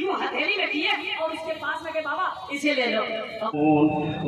यूं हथेली में किए और इसके पास में के बाबा इसे ले लो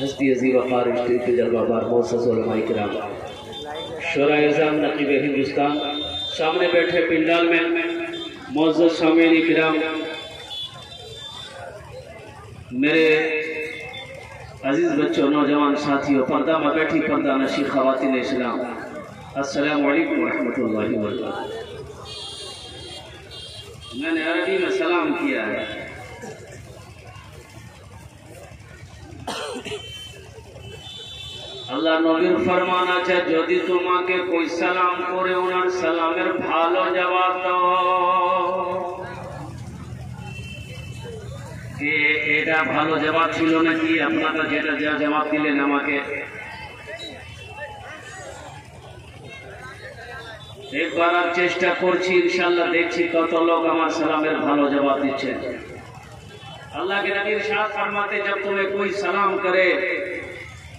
हस्ती जलवाबार मोसस कराम नकीब हिंदुस्तान। सामने बैठे पिंडाल में मोजत शामिल कराम मेरे अज़ीज़ बच्चों, नौजवान साथियों, पर्दा में बैठी पर्दा नशी खवातिन इस्लाम। अस्सलाम वालेकुम रहमतुल्लाहि व बरकातहू मैंने अरबी में सलाम किया है। আল্লাহ নবীর ফরমান আছে যদি তোমাকে কই সালাম করে ওনার সালামের ভালো জবাব দাও এ- এটা ভালো জবাব ছিল নাকি আপনারা যেটা যা জবাব দিলেন আমাকে একবার আর চেষ্টা করছি ইনশাল্লাহ দেখছি কত লোক আমার সালামের ভালো জবাব দিচ্ছে अल्लाह के नबी इरशाद फरमाते जब तुम्हें कोई सलाम करे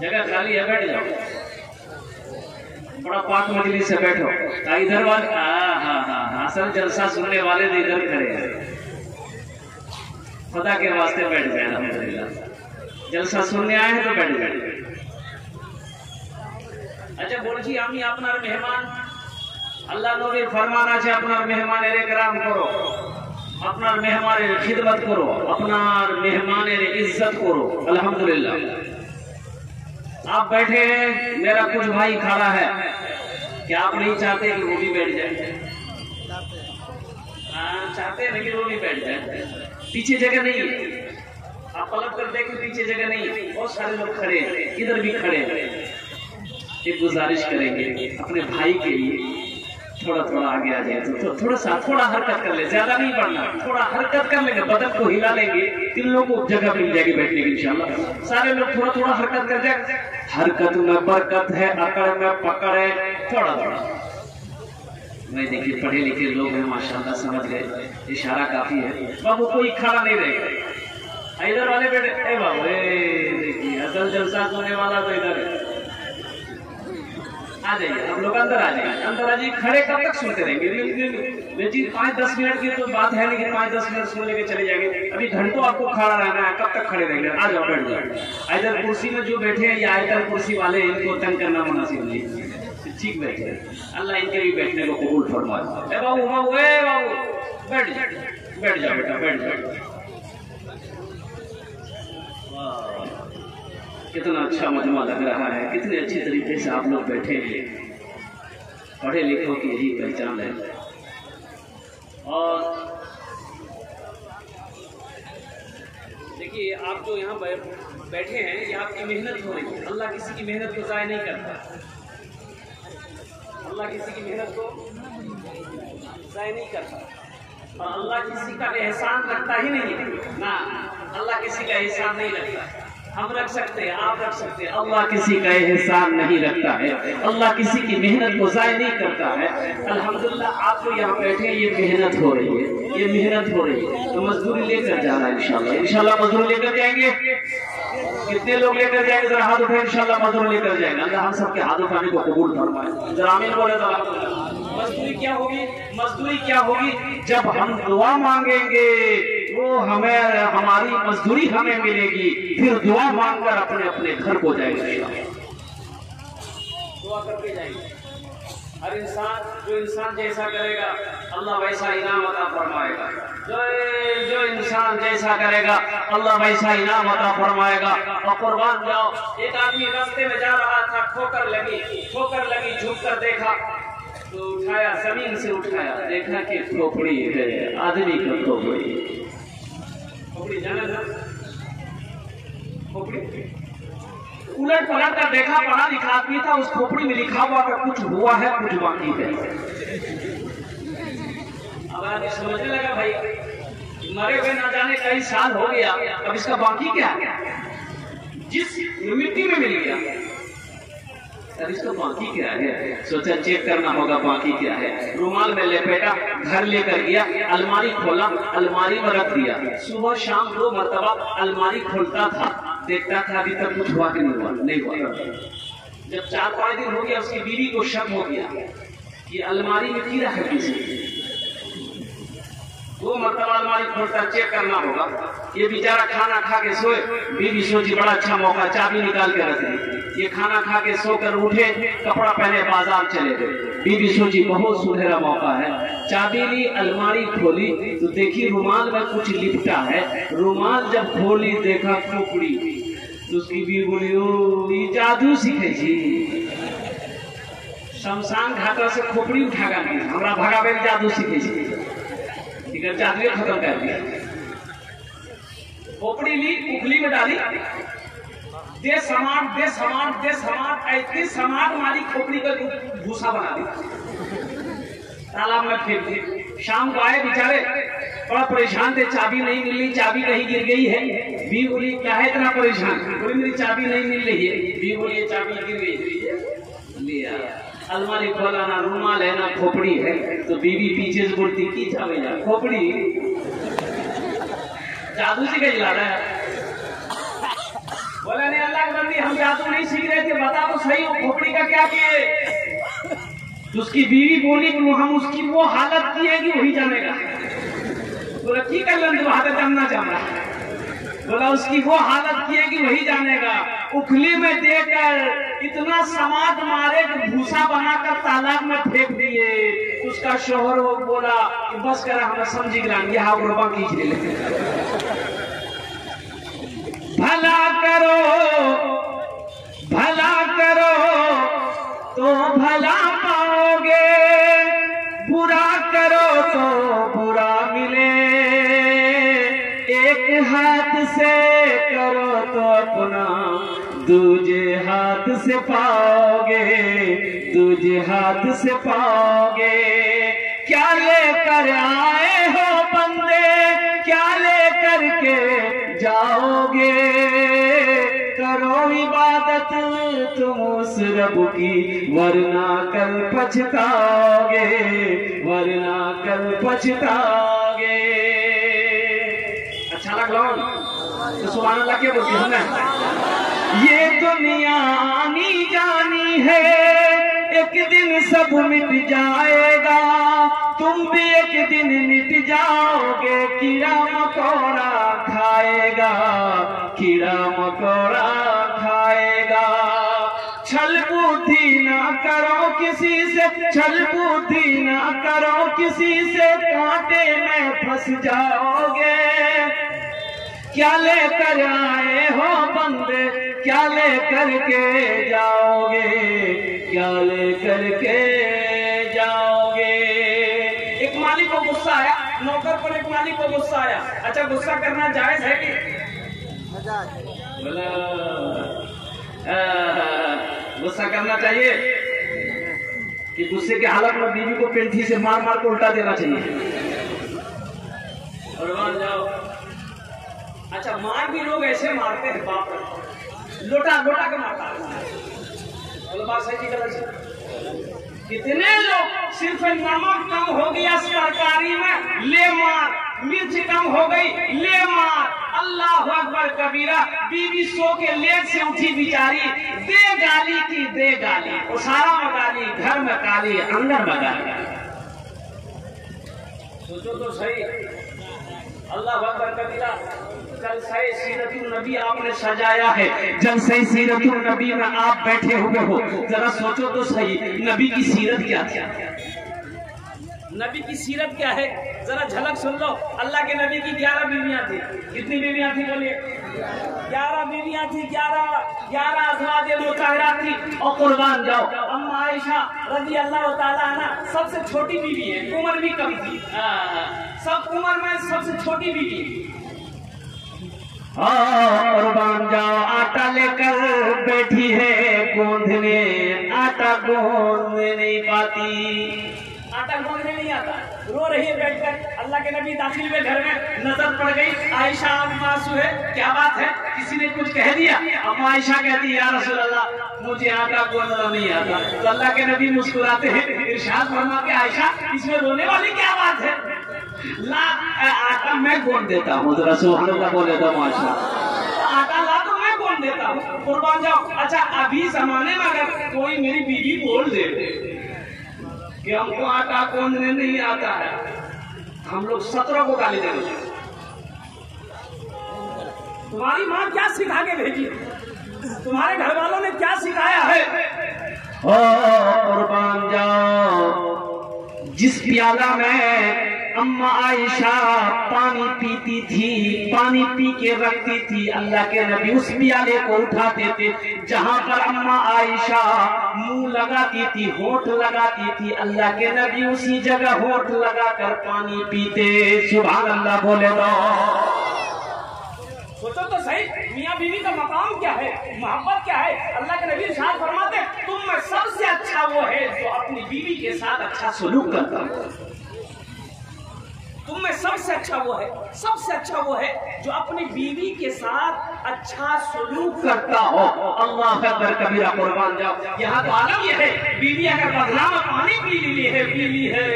जगह खाली है, बैठ जाओ। थोड़ा पाक मजली से बैठो। इधर वाले असल जलसा सुनने वाले ने इधर खड़े हैं। खुदा के वास्ते बैठ जाए जलसा सुनने आए तो बैठ गए। अच्छा बोल जी हम अपना मेहमान। अल्लाह तो नबी फरमाना चाहे अपना मेहमान एरे ग्राम करो। अपना मेहमान खिदमत करो। अपना मेहमान इज़्ज़त करो। अल्हम्दुलिल्लाह। आप बैठे हैं मेरा कुछ भाई खड़ा है। क्या आप नहीं चाहते कि वो भी बैठ जाए? हाँ, चाहते हैं लेकिन वो भी बैठ जाए। पीछे जगह नहीं है। आप पलट कर देखें पीछे जगह नहीं बहुत सारे लोग खड़े हैं इधर भी खड़े हैं। एक गुजारिश करेंगे अपने भाई के लिए थोड़ा थोड़ा आगे आ जाए। तो थोड़ा सा थोड़ा हरकत कर ले। ज़्यादा नहीं बढ़ना थोड़ा हरकत कर लेंगे बदन को हिला लेंगे। तीन लोगों को जगह मिल जाएगी बैठने की, इंशाल्लाह। सारे लोग थोड़ा थोड़ा हरकत कर जाए। हरकत में बरकत है, अकड़ में पकड़ है थोड़ा थोड़ा मैं देखिए पढ़े लिखे लोग हैं, माशाल्लाह समझ गए। इशारा काफ़ी है। बाबू, कोई खड़ा नहीं रहेगा इधर वाले बैठे, ए बाबू देखिए, असल जलसा होने वाला तो इधर है। आ जाइए हम लोग अंदर आ जाइए अंदर आ जाइए खड़े कब तक सुनते रहेंगे? बेटी पाँच दस मिनट की तो बात है लेकिन पाँच दस मिनट सुन लेके चले जाएँगे। अभी घंटों आपको खड़ा रहना है कब तक खड़े रहेंगे? आ जाओ बैठ जाओ। इधर कुर्सी में जो बैठे हैं या आयतर कुर्सी वाले हैं, इनको तंग करना मुनासिब नहीं ठीक बैठे अल्लाह इनके भी बैठने को कबूल फरमाए। ए बाबू बाबू ए बाबू बैठ जाओ बैठ जाओ बेटा बैठ जाओ वाह। कितना अच्छा मजमा लग रहा है, कितने अच्छे तरीके से आप लोग बैठे हैं। पढ़े लिखों की यही पहचान है। और देखिए, आप जो यहाँ बैठे हैं, ये आपकी मेहनत हो रही है। अल्लाह किसी की मेहनत को ज़ाय नहीं करता। अल्लाह किसी की मेहनत को ज़ाय नहीं करता। और अल्लाह किसी का एहसान रखता ही नहीं ना, अल्लाह किसी का एहसान नहीं रखता। हम रख सकते हैं, आप रख सकते हैं। अल्लाह किसी का एहसान नहीं रखता है। अल्लाह किसी की मेहनत को ज़ाय नहीं करता है। अल्हम्दुलिल्लाह, आप जो यहाँ बैठे ये मेहनत हो रही है। ये मेहनत हो रही है। तो मजदूरी लेकर जाना है इंशाल्लाह। इंशाल्लाह मजदूरी लेकर जाएँगे? कितने लोग लेकर जाएँगे? जरा हाथ उठाए, इंशाल्लाह मजदूर लेकर जाएँगे। अल्लाह हम सबके हाथ उठाने को कबूल फरमाए। जरा बोले तो। मजदूरी क्या होगी? मजदूरी क्या होगी? जब हम दुआ मांगेंगे वो हमें, हमारी मजदूरी हमें मिलेगी। फिर दुआ मांगकर अपने अपने घर को जाएँगे दुआ करके जाएँगे। हर इंसान, जो इंसान जैसा करेगा, अल्लाह वैसा इनाम अता फरमाएगा। जो जो इंसान जैसा करेगा, अल्लाह वैसा इनाम अता फरमाएगा। और कुर्बान जाओ। एक आदमी रास्ते में जा रहा था, ठोकर लगी ठोकर लगी, झुक कर देखा। तो उठाया, ज़मीन से उठाया। देखा कि खोपड़ी है, आदमी का खोपड़ी खोपड़ी जाना था। खोपड़ी? उलट पलट कर देखा पढ़ा लिखा आदमी था उस खोपड़ी में लिखा हुआ था कुछ हुआ है कुछ बाकी है। अब आदमी समझने लगा भाई मरे हुए ना जाने कई साल हो गया अब इसका बाकी क्या? जिस मिट्टी में मिल गया। अब बाकी क्या है? सोचा चेक करना होगा बाकी क्या है। रूमाल में लेपेटा, घर लेकर गया, अलमारी खोला, अलमारी में रख दिया। सुबह शाम दो मरतबा अलमारी खोलता था, देखता था अभी तक कुछ हुआ कि नहीं हुआ नहीं हुआ। जब चार पाँच दिन हो गया, उसकी बीवी को शक हो गया कि अलमारी में कीड़ा है वो मरतबा अलमारी खोलता चेक करना होगा। ये बेचारा खाना खा के सोए, बीवी सोची बड़ा अच्छा मौका, चाबी निकाल के रख दी। ये खाना खा के सोकर उठे, कपड़ा पहने बाज़ार चले गए। बीवी सोची, बहुत सुनहरा मौका है। चाबी ली अलमारी खोली तो देखी रुमाल में कुछ लिपटा है। रुमाल जब खोली, देखा खोपड़ी तो उसकी बीवी बोली, ओ जादू सीखे जी। शमशान घाटा से खोपड़ी उठा गई हमारा भगावे जादू सीखे छी जादुए खत्म कर दिया। खोपड़ी ली उखली में डाली। दे समाट दे समाट दे समाट ऐसी समाट मारी खोपड़ी का भूसा बना दी। तालाब में फेंक दी शाम को आए बेचारे, बड़ा परेशान थे, चाबी नहीं मिल चाबी कहीं गिर गई है। बी बोली, क्या है इतना परेशान? बोली, मेरी चाबी नहीं मिल रही है। बी बोली चाबी गिर गई। लिया अलमारी खोला ना, रुमाल है ना, खोपड़ी है। तो बीवी पीछे से बोलती, की चाबी जा खोपड़ी। जादू से कहीं ला रहा है। बोला, नहीं, अल्लाह के बंदी, हम जादू नहीं सीख रहे थे, बता तो सही, वो खोपड़ी का क्या किए तो उसकी बीवी बोली कि हम उसकी, वो हालत की है कि वही जानेगा। बोला की कर लें तो हालत जानना चाह रहा है बोला, उसकी वो हालत की है कि वही जानेगा। उखली में देकर इतना समाज मारे कि भूसा बनाकर तालाब में फेंक दिए। उसका शोहर बोला कि, बस कर, हमें समझी गिरान यहाँ गुरबा की खेले भला करो भला करो तो भला पाओगे। बुरा करो तो बुरा मिले। एक हाथ से करो तो अपना, दूजे हाथ से पाओगे, दूजे हाथ से पाओगे। क्या लेकर आए हो बंदे? क्या लेकर के जाओगे? करो इबादत तुम उस रब की, वरना कल पछताओगे, वरना कल पछताओगे। अच्छा लग रहा तो सुबह अल्लाह क्या बोलती हमें ये दुनिया आनी जानी है, एक दिन सब मिट जाएगा। तुम भी एक दिन मिट जाओगे, कीड़ा मकोड़ा खाएगा, कीड़ा मकोड़ा खाएगा। छल बुद्धि ना करो किसी से, छल बुद्धि ना करो किसी से, कांटे में फंस जाओगे। क्या लेकर आए हो बंदे, क्या लेकर के जाओगे, क्या लेकर के पर मालिक को गुस्सा आया। अच्छा गुस्सा करना जायज़ है कि? गुस्सा करना चाहिए कि गुस्से की हालत में बीवी को पेंठी से मार मार के उल्टा देना चाहिए। अच्छा मार भी लोग ऐसे मारते हैं, बाप लोटा लोटा के मारता है। बात सही गलत कितने लोग सिर्फ़ नमक कम हो गया सरकारी में, ले मार। मिर्च कम हो गई, ले मार। अल्लाह अकबर कबीरा, बीवी सो के लेट से उठी बिचारी। दे गाली की, दे गाली। में गाली घर में गाली अंदर में गाली। सोचो तो सही। अल्लाह अकबर कबीरा जलसाए सीरतुल नबी आपने सजाया है। जलसाए सीरतुल में आप बैठे हुए हो। जरा सोचो तो सही नबी की सीरत क्या थी नबी की सीरत क्या है? जरा झलक सुन लो। अल्लाह के नबी की ग्यारह बीवियाँ थी। कितनी बीवियाँ थी बोलिए? ग्यारह बीवियाँ थी ग्यारह ग्यारह अजवाज मुताहरा थी। और कुर्बान जाओ। अम्मा आयशा रज़ी अल्लाह ना सबसे छोटी बीवी है। उम्र भी कम थी। हाँ, सब उम्र में सबसे छोटी बीवी कुर्बान जाओ आटा लेकर बैठी है गोंदने आटा गोंद नहीं पाती। आटा गूंदने नहीं आता। रो रही है बैठकर। अल्लाह के नबी दाखिल में घर में नज़र पड़ गई। आयशा मासू है क्या बात है? किसी ने कुछ कह दिया? अब आयशा कहती है, या रसूल अल्लाह मुझे आटा गूंदना नहीं आता। तो अल्लाह के नबी मुस्कुराते हैं, इरशाद फरमा के, आयशा, इसमें रोने वाली क्या बात है? ला आटा मैं गूंद देता हूँ? मुझे रसूल अल्लाह बोले तो माशा आटा ला तो मैं कौन देता हूँ? कुर्बान जाओ। अच्छा अभी जमाने में अगर कोई मेरी बीवी बोल दे कि हमको आटा कौनने नहीं आता है? हम लोग सत्रह को गाली देंगे तुम्हारी माँ क्या सिखा के भेजी? तुम्हारे घर वालों ने क्या सिखाया है? कुर्बान जाओ, जिस प्याला में अम्मा आयशा, पानी पीती थी, पानी पी के रखती थी। अल्लाह के नबी उस प्याले को उठाते थे, जहाँ पर अम्मा आयशा मुँह लगाती थी, होठ लगाती थी। अल्लाह के नबी उसी जगह होठ लगाकर पानी पीते। सुबह अल्लाह बोले दो सोचो तो सही, मियाँ बीवी का मकाम क्या है? मोहब्बत क्या है? अल्लाह के नबी फरमाते तुम में सबसे अच्छा वो है जो अपनी बीवी के साथ अच्छा सलूक करता है। तुम में सबसे अच्छा वो है, सबसे अच्छा वो है जो अपनी बीवी के साथ अच्छा सलूक करता हो। अल्लाह अकबर कबीरा कुर्बान जाओ। यहाँ तो आलम ये है, बीवी अगर बदला पानी पी ली है, पी ली है,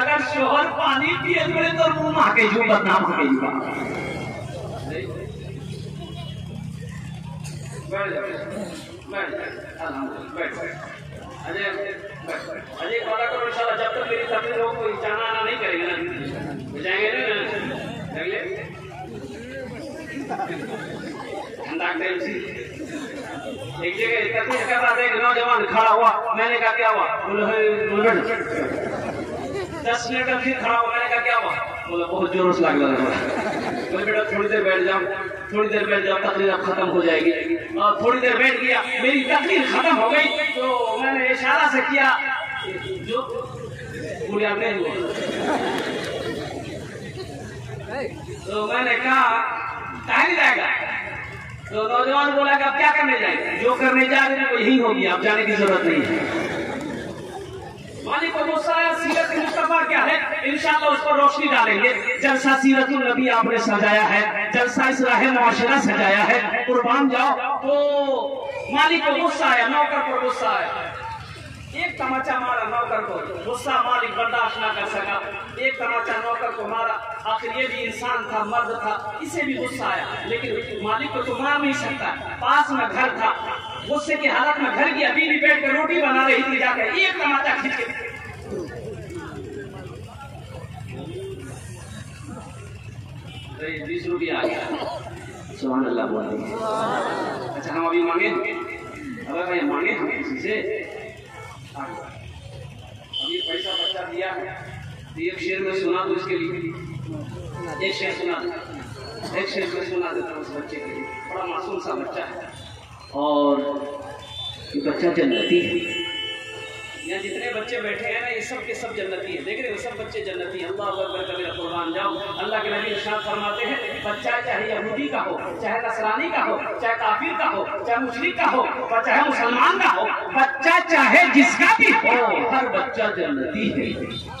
अगर शोहर पानी पिए तो तो मुँह माँ के जू बदनाम के जू, बैठ बैठ बैठ अजय अजय वादा करो, इंशाल्लाह जब तक मेरी तकलीफ़ हो कोई जाना आना नहीं करेगा ना, जाएँगे ना अगले डॉक्टर एक जगह तकलीफ़ कर रहा था एक नौजवान खड़ा हुआ, मैंने कहा, क्या हुआ? बोले बोले दस मिनट फिर खड़ा हुआ, मैंने कहा, क्या हुआ? बोला, बहुत ज़ोर से लग रहा बोले, बेटा, थोड़ी देर बैठ जाओ, थोड़ी देर बैठ जाओ, तकलीफ़ अब खत्म हो जाएगी। और थोड़ी देर बैठ गया, मेरी तकलीफ़ खत्म हो गई। तो मैंने इशारा से किया, जो बोले आप नहीं हुआ। तो मैंने कहा नहीं जाएगा। तो नौजवान बोला कि अब क्या करने जाएँगे? जो करने जा रहे हैं वो यही होगी अब जाने की ज़रूरत नहीं है। मालिक सीरत मुस्तफ़ा क्या है, इंशाल्लाह उस पर रोशनी डालेंगे। जलसा सीरत नबी आपने सजाया है, जलसा इसराह मुआशरा सजाया है। कुर्बान जाओ। तो मालिक को गुस्सा आया, नौकर पर गुस्सा आया। एक तमाचा मारा नौकर को गुस्सा मालिक बर्दाश्त ना कर सका। एक तमाचा नौकर को मारा आखिर ये भी इंसान था, मर्द था, इसे भी गुस्सा आया। लेकिन मालिक को तो मार नहीं सकता। पास में घर था। गुस्से की हालत में घर गया बीवी बैठ कर रोटी बना रही थी जाकर एक तमाचा खींच के बीस रुपया आ गया। सुबह अल्लाह अच्छा हम अभी मांगे? अगर मांगे हम किसी से? अभी पैसा बच्चा दिया है। तो एक शेर में सुना दो इसके लिए। एक शेर सुना दो। एक शेर में सुना देता हूँ उस बच्चे के लिए। बड़ा मासूम सा बच्चा है। और ये बच्चा जन्नती है। यहाँ जितने बच्चे बैठे हैं ना, ये सब के सब जन्नती है। देख रहे हो, सब बच्चे जन्नती हैं। अल्लाह अकबर कबीर कुर्बान जाओ। अल्लाह के नबी इरशाद फरमाते हैं, बच्चा चाहे यहूदी का हो, चाहे नसरानी का हो, चाहे काफिर का हो, चाहे मुशरिक का हो चाहे मुसलमान का हो, बच्चा चाहे जिसका भी हो, हर बच्चा जन्नती है।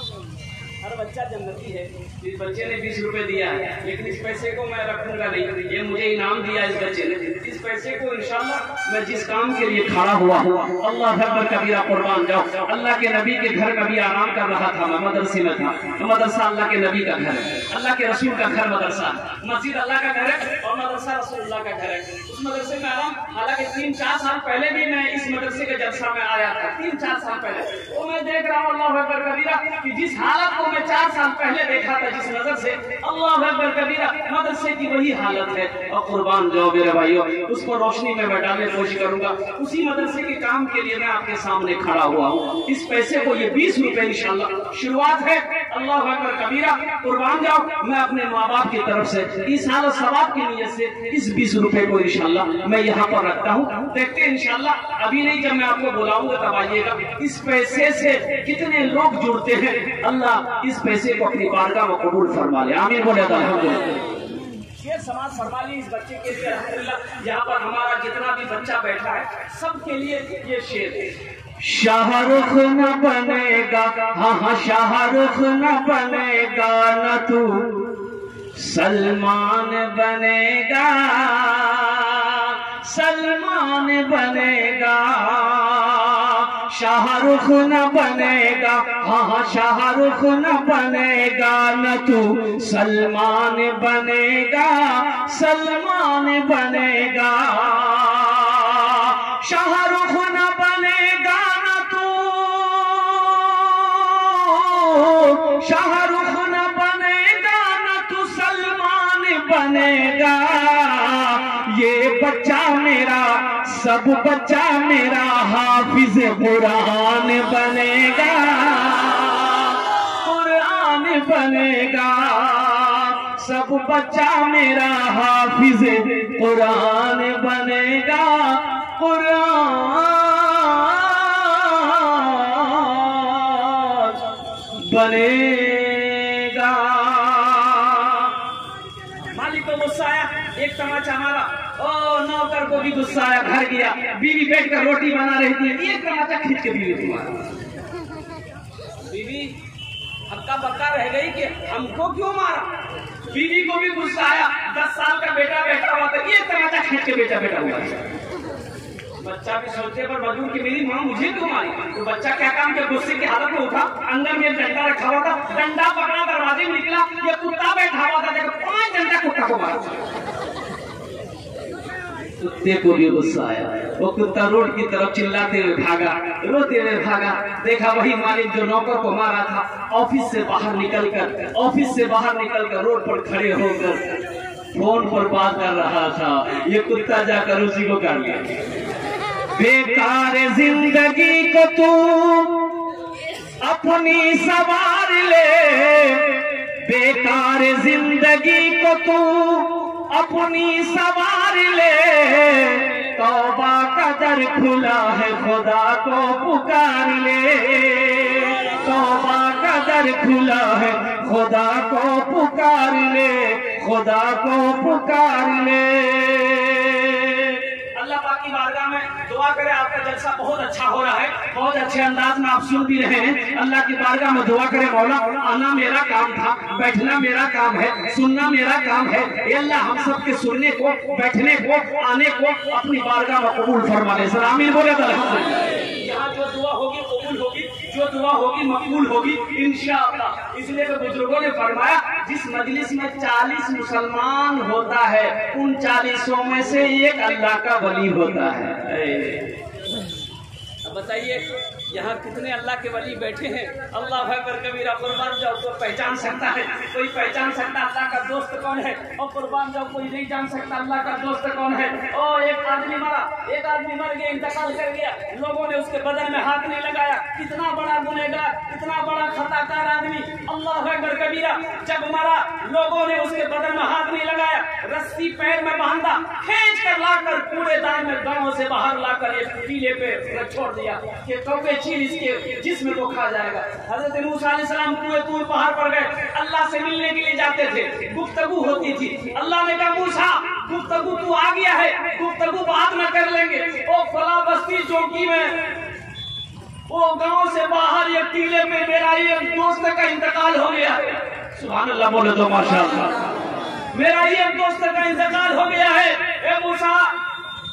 हर बच्चा जन्नती है। इस बच्चे ने बीस रुपए दिया है, लेकिन इस पैसे को मैं रखूँगा नहीं ये मुझे इनाम दिया इस बच्चे ने। इस पैसे को इंशाल्लाह मैं जिस काम के लिए खड़ा हुआ हुआ अल्लाह अकबर कबीरा कुर्बान जाओ। अल्लाह के नबी के घर कभी आराम कर रहा था, मैं मदरसे में था। मदरसा अल्लाह के नबी का घर है, अल्लाह के रसूल का घर मदरसा मस्जिद अल्लाह का घर है और मदरसा रसूलुल्लाह का घर है। उस मदरसे में आराम, हालाँकि तीन चार साल पहले भी मैं इस मदरसे के जलसा में आया था, तीन चार साल पहले। तो मैं देख रहा हूँ, अल्लाह अकबर कबीरा कि जिस हालत को मैं चार साल पहले देखा था जिस नज़र से अल्लाह अकबर कबीरा मदरसे की वही हालत है। और कुर्बान जाओ मेरे भाइयों, उसको रोशनी में बैठाने की कोशिश करूँगा। उसी मदरसे के काम के लिए मैं आपके सामने खड़ा हुआ हूँ। इस पैसे को ये बीस रुपए इंशाल्लाह। शुरुआत है अल्लाह अकबर कबीरा, कुर्बान जाओ, मैं अपने माँ बाप की तरफ़ से इस हाल सवाब की नीयत से इस बीस रुपए को इंशाल्लाह मैं यहाँ पर रखता हूँ। देखते हैं इंशाल्लाह। अभी नहीं जब मैं आपको बुलाऊँगा, तब आइएगा। इस पैसे से कितने लोग जुड़ते हैं? अल्लाह इस पैसे को अपनी बारगाह में कबूल फरमा ले। आमीन बोले अल्हम्दुलिल्लाह। शेर समाज फरमा ली इस बच्चे के लिए अल्हम्दुलिल्लाह। यहाँ पर हमारा जितना भी बच्चा बैठा है सबके लिए ये शेर है। शाहरुख न बनेगा हाँ हाँ शाहरुख न बनेगा न तू। सलमान बनेगा सलमान बनेगा। शाहरुख न बनेगा। हाँ हाँ शाहरुख न बनेगा, न तू सलमान बनेगा सलमान बनेगा। शाहरुख न बनेगा, न तू। शाहरुख न बनेगा, न तू सलमान बनेगा। सब बच्चा मेरा हाफिज कुरान बनेगा। कुरान बनेगा। सब बच्चा मेरा हाफिज कुरान बनेगा। कुरान बनेगा। ओ नौकर को भी गुस्सा आया, घर गया। बीवी बैठ कर रोटी बना रही थी, एक तमाचा खींच के बीवी को मारा बीवी, हक्का बक्का रह गई कि हमको क्यों मारा? बीवी को भी गुस्सा आया, दस साल का बेटा बैठा हुआ था, एक तमाचा खींच के बेटा बैठा हुआ बच्चा भी सोचते पर मजबूर कि मेरी माँ मुझे क्यों मारी? तो बच्चा क्या काम किया? गुस्से की हालत में उठा, अंदर में डंडा रखा हुआ था, डंडा पकड़ा, दरवाजे में निकला, ये कुत्ता बैठा हुआ था, देखो, पाँच डंडा कुत्ता को मारा। कुत्ते को भी गुस्सा आया वो कुत्ता रोड की तरफ़ चिल्लाते हुए भागा। रोते हुए भागा। देखा वही मालिक जो नौकर को मारा था, ऑफ़िस से बाहर निकलकर, ऑफ़िस से बाहर निकलकर रोड पर खड़े होकर फ़ोन पर बात कर रहा था। ये कुत्ता जाकर उसी को कर लिया बेकार ज़िंदगी को तू अपनी सवार ले। बेकार ज़िंदगी को तू अपनी सवार ले। तौबा का दर खुला है, खुदा को पुकार ले। तौबा का दर खुला है, खुदा को पुकार ले, खुदा को पुकार ले। दुआ करें, आपका जलसा बहुत अच्छा हो रहा है, बहुत अच्छे अंदाज में आप सुन भी रहे हैं। अल्लाह की बारगाह में दुआ करें, मौला, आना मेरा काम था, बैठना मेरा काम है, सुनना मेरा काम है। अल्लाह, हम सब के सुनने को, बैठने को, आने को अपनी बारगाह में कबूल फरमा ले आमीन, बोले तो यहाँ जो दुआ होगी जो दुआ होगी, मकबूल होगी इनशाला इसलिए तो बुज़ुर्गों ने फरमाया, जिस मजलिस में चालीस मुसलमान होता है, उन चालीसों में से एक अल्लाह का वली होता है। बताइए यहाँ कितने अल्लाह के वली बैठे हैं? अल्लाह अकबर कबीरा कुर्बान जाओ, कोई पहचान सकता है? कोई पहचान सकता अल्लाह का दोस्त कौन है? और कुर्बान जाओ, कोई नहीं जान सकता अल्लाह का दोस्त कौन है? ओ, एक आदमी मरा, एक आदमी मर गया, इंतकाल कर गया। लोगों ने उसके बदन में हाथ नहीं लगाया। कितना बड़ा गुनेगार कितना बड़ा खताकार आदमी। अल्लाह अकबर कबीरा, जब मरा, लोगों ने उसके बदन में हाथ नहीं लगाया। रस्सी पैर में बांधा, खींच कर लाकर कूड़ेदान में गाँव से बाहर लाकर एक टीले पे छोड़ दिया। चील इसके जिस्म को खा जाएगा। हज़रत मूसा कुएँ तूर पहाड़ पर गए। अल्लाह से मिलने के लिए जाते थे। गुफ्तगू होती थी। अल्लाह ने कहा, मूसा, गुफ्तगू तू आ गया है। गुफ्तगू बात न कर लेंगे। ओ फला बस्ती चौकी में। वो गाँव से बाहर एक टीले में मेरा एक दोस्त का इंतकाल हो गया। सुभान अल्लाह, बोले तो माशाअल्लाह मेरा ये दोस्त का इंतकाल हो गया है। ए मूसा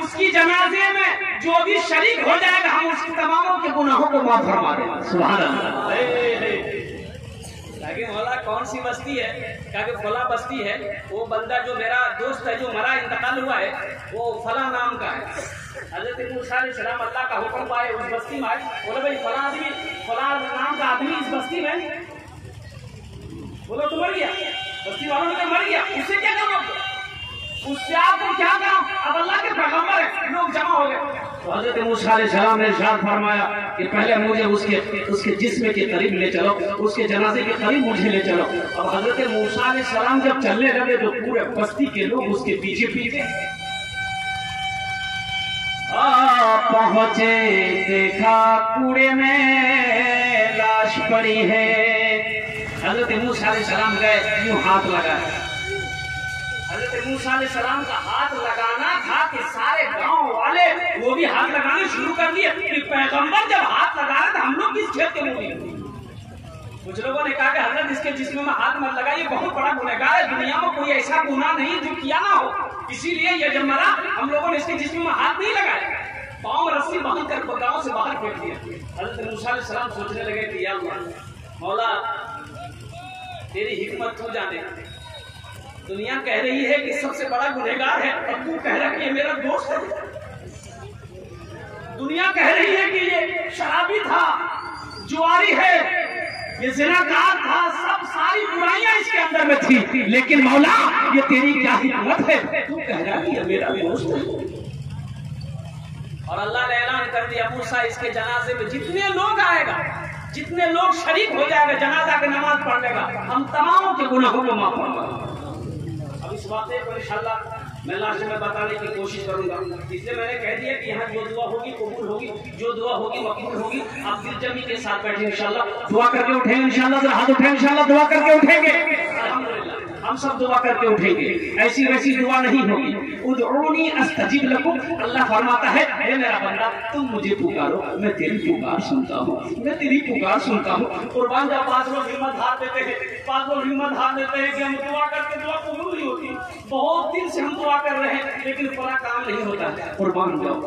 उसकी जनाजे में जो भी शरीक हो जाएगा हम उसकी तमामों के गुनाहों को माफ़ फरमा अल्लाह लेकिन मौला कौन सी बस्ती है? कहा कि फला बस्ती है? वो बंदा जो मेरा दोस्त है जो मरा इंतकाल हुआ है वो फला नाम का है। हज़रत मूसा सलाम अल्लाह का हुक्म पाए उस बस्ती में आए। बोले भाई फला आदमी फला नाम का आदमी इस बस्ती में बोलो तो मर गया। बस्ती वालों ने कहा मर गया। उससे क्या करोगे उससे आपको क्या काम अब अल्लाह के पैगंबर है, लोग जमा हो गए। हज़रत मूसा सलाम ने इरशाद फरमाया कि पहले मुझे उसके उसके जिस्म के करीब ले चलो, उसके जनाजे के करीब मुझे ले चलो। अब हज़रत सलाम जब चलने लगे तो पूरे बस्ती के लोग उसके पीछे पीछे। पहुँचे, देखा कूड़े में लाश पड़ी है। हज़रत मूसा सलाम गए, यूँ हाथ लगाया हज़रत मूसा सलाम का हाथ लगाना था कि सारे गाँव वाले, वो भी हाथ लगाना शुरू कर दिए। पैगंबर जब हाथ लगा रहे थे, हम लोग किस खेत के मुँह कुछ लोगों ने कहा कि हज़रत, इसके जिस्म में हाथ मत लगाइए, बहुत बड़ा गुनहगार है, दुनिया में कोई ऐसा गुना नहीं जो किया ना हो। इसीलिए ये जब मरा, हम लोगों ने इसके जिस्म में हाथ नहीं लगाया। पाँव रस्सी बाँध कर गाँव से बाहर फेंक दिया। हज़रत मूसा सलाम सोचने लगे कि या मौला, तेरी हिकमत तू जाने। दुनिया कह रही है कि सबसे बड़ा गुनहगार है। तू कह रहा है कि ये मेरा दोस्त है। दुनिया कह रही है कि ये शराबी था, जुआरी है। ये जिनाकार था, सब सारी बुराइयाँ इसके अंदर में थी। लेकिन मौला, ये तेरी क्या हिकमत है? तू कह रहा है ये मेरा दोस्त है। और अल्लाह ने ऐलान कर दिया, मूसा, इसके जनाजे में जितने लोग आएगा, जितने लोग शरीक हो जाएगा, जनाजा के नमाज़ पढ़ने का हम तमाम के गुनाहों को माफ़ इस बातें को इंशाल्लाह मैं लास्ट में बताने की कोशिश करूँगा। इसलिए मैंने कह दिया कि यहाँ जो दुआ होगी, कबूल होगी। जो दुआ होगी, मकबूल होगी। आप दिल जमी के साथ बैठे इंशाल्लाह। दुआ करके उठेंगे इंशाल्लाह, जरा हाथ उठेंगे इंशाल्लाह। दुआ करके उठेंगे। हम सब दुआ करके उठेंगे। ऐसी वैसी दुआ नहीं होगी। उदऊनी अस्तजीब लकुम। अल्लाह फरमाता है हे मेरा बंदा, तुम मुझे पुकारो। मैं तेरी पुकार सुनता हूँ। मैं तेरी पुकार सुनता हूँ। कुर्बान जब पाँच लोग हिम्मत हार देते हैं पाँच लोग हिम्मत हार देते हैं कि हम दुआ करके दुआ कबूल नहीं होती। बहुत दिन से हम दुआ कर रहे हैं, लेकिन पूरा काम नहीं होता। कुर्बान जाओ।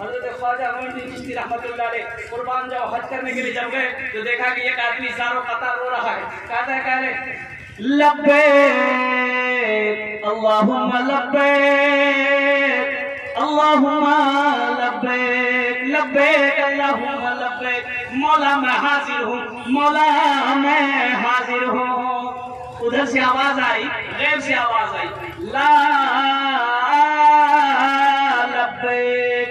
हज़रत ख्वाजा चिश्ती रहमतुल्लाह कुर्बान जाओ, हज करने के लिए जब गए तो देखा कि एक आदमी सारों कतार रो रहा है। कहता है, कह रहे, लब्बैक, अल्लाहुम्मा लब्बैक अल्लाहुम्मा लब्बैक लब्बैक, अल्लाहुम्मा लब्बैक। मौला मैं हाजिर हूँ, मौला मैं हाजिर हूँ। उधर से आवाज़ आई, गैब से आवाज़ आई। ला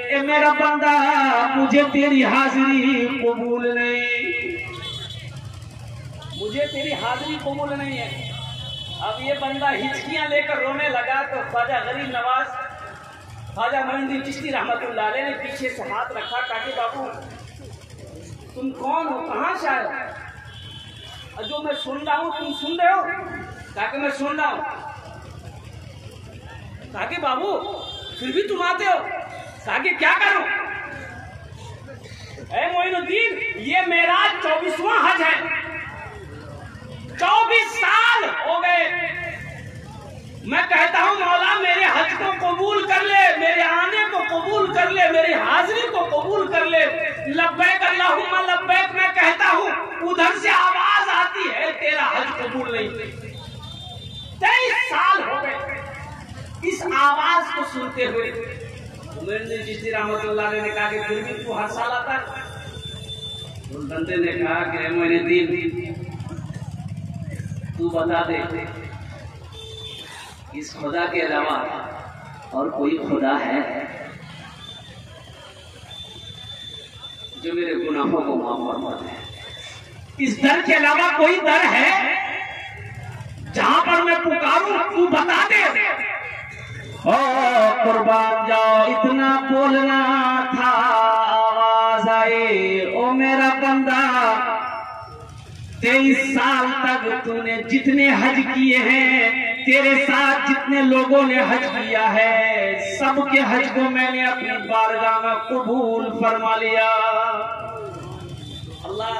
ए मेरा बंदा, मुझे तेरी हाजिरी कबूल नहीं। मुझे तेरी हाजिरी कबूल नहीं है। अब ये बंदा हिचकियाँ लेकर रोने लगा तो ख्वाजा गरीब नवाज़, ख्वाजा मोइनुद्दीन चिश्ती अलैह ने पीछे से हाथ रखा काके बाबू, तुम कौन हो? कहाँ आए? और जो मैं सुन रहा हूँ, तुम सुन रहे हो? ताकि मैं सुन रहा हूँ। ताकि बाबू, फिर भी तुम आते हो? ताकि क्या करो? ए, मोइनुद्दीन, ये मेरा चौबीसवा हज है। चौबीस साल हो गए। मैं कहता हूँ, मौला, मेरे हज को कबूल कर ले, मेरे आने को कबूल कर ले, मेरी हाजिरी को कबूल कर ले। लब्बैक अल्लाहुम्मा, लब्बैक, मैं कहता हूँ, उधर से आवाज़ आती है, तेरा हज कबूल नहीं। तेईस साल हो गए इस आवाज़ को सुनते हुए। उमर ने चिश्ती रहमतुल्लाह ने कहा कि फिर भी तू हर साल आता है। बंदे ने कहा कि मैंने दिन तू बता दे इस खुदा के अलावा और कोई खुदा है जो मेरे गुनाहों को माफ़ फरमा दे इस दर के अलावा कोई दर है जहाँ पर मैं पुकारूं, तू बता दे। ओ, कुर्बान जाओ, इतना बोलना था आवाज़ आई। ओ, मेरा बंदा, तेईस साल तक तूने जितने हज किए हैं तेरे साथ जितने लोगों ने हज किया है, सबके हज को मैंने अपनी बारगाह में कबूल फरमा लिया। अल्लाह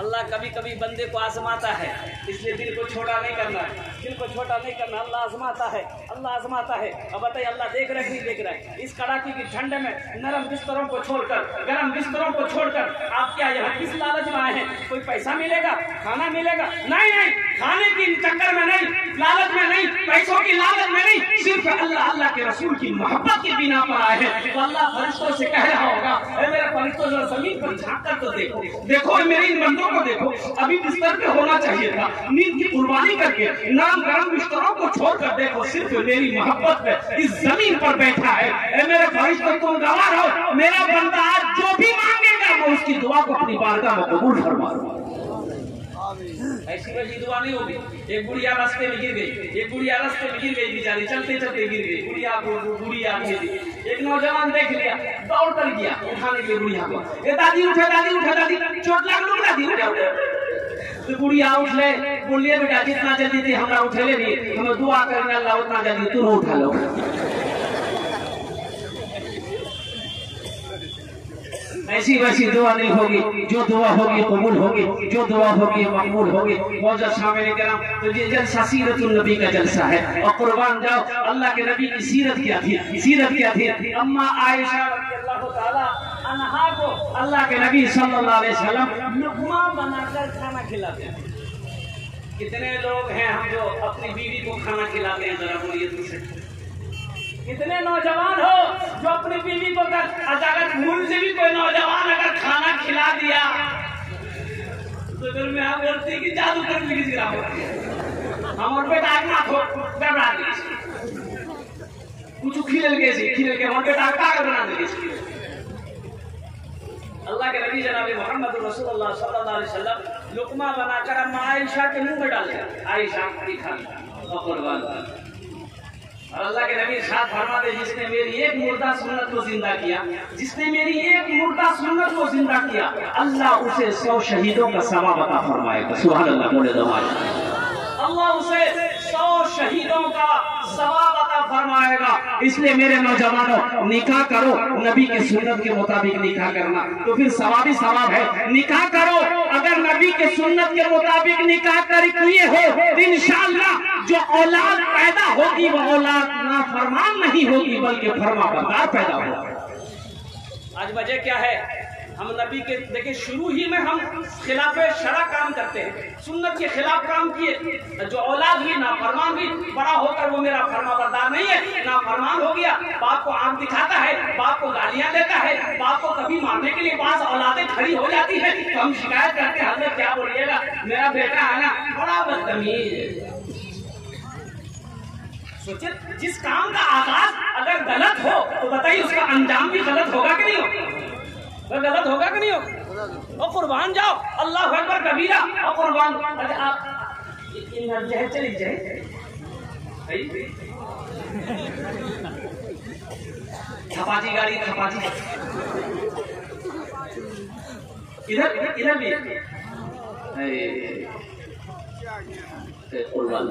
अल्लाह कभी कभी बंदे को आजमाता है, इसलिए दिल को छोड़ा नहीं करना। है दिल को छोटा नहीं करना, अल्लाह आजमाता है, अल्लाह आजमाता है। अब बताइए, अल्लाह देख रहा नहीं देख रहा इस कड़ाके की ठंड में नरम बिस्तरों को छोड़कर, गर्म बिस्तरों को छोड़कर आप क्या यहाँ किस लालच में आए हैं? कोई पैसा मिलेगा? खाना मिलेगा? नहीं नहीं, खाने की चक्कर में नहीं, लालच में नहीं, पैसों की लालच में नहीं, सिर्फ़ अल्लाह अल्लाह के रसूल की मोहब्बत के बिना पर आए हैं। तो अल्लाह फरिश्तों से कह रहा होगा "अरे मेरे फरिश्तों, जरा ज़मीन पर झाँक कर तो देखो। देखो मेरे इन बंदों को देखो। अभी बिस्तर पे होना चाहिए था, नींद की कुर्बानी करके नरम गरम बिस्तरों को छोड़कर देखो, सिर्फ़ मेरी मोहब्बत में इस ज़मीन पर बैठा है। ए मेरे फरिश्तों तुम गवाह रहो मेरा बंदा आज जो भी मांगेगा, मैं उसकी दुआ को अपनी बारगाह में कबूल फरमा ऐसी वैसी दुआ नहीं होगी। एक गुड़िया रास्ते में गिर गई, एक गुड़िया रास्ते में गिर गई, बेचारी चलते चलते गिर गई। गिर गई। एक नौजवान देख लिया, दौड़ कर गया, उठाने के लिए गुड़िया को। दादी, उठे दादी उठे, दादी। चोट लग लो दादी, उठे उठे। तो गुड़िया उठले बोलिए बेटा जितना जल्दी थी? हमरा उठेले नहीं। हम दुआ करने अल्लाह उतना जल्दी तू उठा लो. ऐसी वैसी दुआ नहीं होगी। जो दुआ होगी, कबूल होगी। जो दुआ होगी, मकबूल होगी। मौजूद शामिल कराम तो ये जलसा सीरतुल नबी का जलसा है। और कुर्बान जाओ, अल्लाह के नबी की सीरत क्या थी सीरत क्या थी अम्मा आयशा ताला अन्हा को अल्लाह के नबी सल्लल्लाहु अलैहि वसल्लम लुकमा बनाकर खाना खिलाते हैं। कितने लोग हैं हम जो अपनी बीवी को खाना खिलाते हैं, जरा बोलिए दूसरे कितने नौजवान हो जो अपनी बीवी को अगर भूल से भी कोई नौजवान अगर खाना खिला दिया तो फिर मैं आप बोलती कि जादू कर ली गिरा हम और बेटा ना हो डरा दी कुछ खिलल के सी खिलल के हम बेटा का बना दे अल्लाह के नबी जनाब मोहम्मद वसल्लम लुकमा बनाकर अम्मा आयशा के मुँह में डाल दिया आयशा की खाना और अल्लाह के नबी साथ फरमाते जिसने मेरी एक मुर्दा सुन्नत को ज़िंदा किया, जिसने मेरी एक मुर्दा सुन्नत को ज़िंदा किया, अल्लाह उसे सौ शहीदों का सवाब अता फरमाएगा सुभान अल्लाह बोले दवाई अल्लाह उसे सौ शहीदों का सवाब अता फरमाएगा। इसलिए मेरे नौजवानों, निकाह करो, नबी के सुन्नत के मुताबिक निकाह करना। तो फिर सवाब ही सवाब है। निकाह करो, अगर नबी के सुन्नत के मुताबिक निकाह कर किए हो तो जो औलाद पैदा होगी, वो औलाद ना फरमान नहीं होगी, बल्कि फरमा बरदार पैदा होगा। आज वजह क्या है? हम नबी के, देखिए, शुरू ही में हम खिलाफ शरा काम करते हैं। सुन्नत के खिलाफ काम किए। जो औलाद भी ना फरमान भी बड़ा होकर वो मेरा फरमा बरदार नहीं है। ना फरमान हो गया, बाप को आँख दिखाता है, बाप को गालियाँ देता है, बाप को कभी मारने के लिए पास औलादें खड़ी हो जाती है। तो हम शिकायत करते हैं हमें क्या बोलिएगा? मेरा बेटा है ना, बड़ा बदतमीज। सोचिए, जिस काम का आगाज़ अगर गलत हो तो बताइए उसका अंजाम भी गलत होगा कि नहीं होगा? वो गलत होगा कि नहीं होगा? और कुर्बान जाओ। अल्लाह अकबर कबीरा। और कुर्बान। अच्छा आप चली जाए थपाची गाड़ी थपाची इधर इधर इधर भी कुर्बान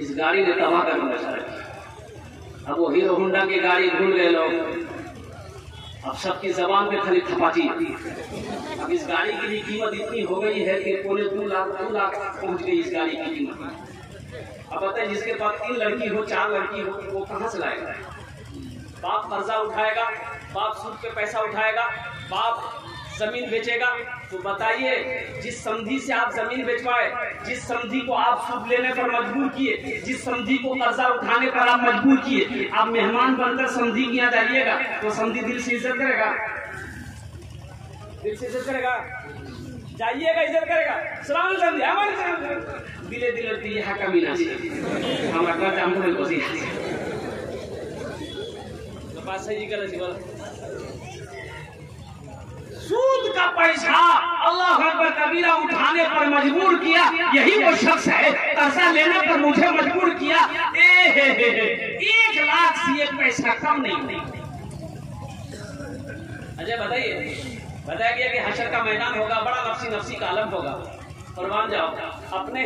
इस गाड़ी ने तबाह कर अब वो हीरो होंडा की गाड़ी भूल गए लोग। अब सबकी जबान में खाली थपाटी। अब इस गाड़ी की कीमत इतनी हो गई है कि पौने दो लाख दो लाख पहुँच गई इस गाड़ी की कीमत। अब बताए जिसके पास तीन लड़की हो, चार लड़की हो, वो कहाँ से लाएगा? बाप कर्जा उठाएगा, बाप सूद पे पैसा उठाएगा, बाप ज़मीन बेचेगा तो बताइए, जिस समझी से आप ज़मीन बेचवाए, जिस समझी को आप सूद लेने पर मजबूर किए, जिस समझी को कर्जा उठाने पर आप मजबूर किए, आप मेहमान बनकर समझी के यहाँ जाइएगा तो समझी दिल से इज़्ज़त करेगा। दिल से इज़्ज़त करेगा? जाइएगा, इज़्ज़त करेगा। सलाम समझी हमारे सलाम दिले दिले दिए हा कमी ना हमारा कर्जा हमको बसी तो बात सही कर रही बोला सूद का पैसा अल्लाह अकबर कबीरा उठाने पर मजबूर किया। यही वो शख्स है। कर्जा लेने पर मुझे मजबूर किया। ए, हे हे हे, एक लाख से एक पैसा कम नहीं। अजय, बताइए। बताया गया कि हशर का मैदान होगा, बड़ा नफसी नफसी का आलम होगा। कुर्बान जाओ। अपने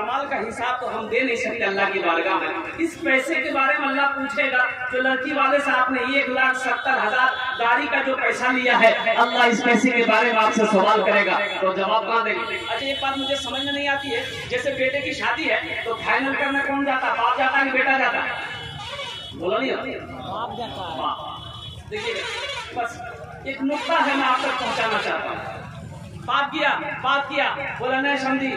अमाल का हिसाब तो हम दे नहीं सकते अल्लाह की बारगाह में। इस पैसे के बारे में अल्लाह पूछेगा तो लड़की वाले से आपने एक लाख सत्तर हज़ार गाड़ी का जो पैसा लिया है अल्लाह इस पैसे के बारे में आपसे सवाल करेगा। तो जवाब कहाँ देंगे? अच्छा एक बात मुझे समझ में नहीं आती है। जैसे बेटे की शादी है तो फाइनल करने कौन जाता? बाप जाता है बेटा जाता बोलो नहीं बाप जाता देखिए बस एक नुक्ता है मैं आप तक पहुंचाना चाहता हूँ। बात किया बात किया। बोला, नहीं, समझी।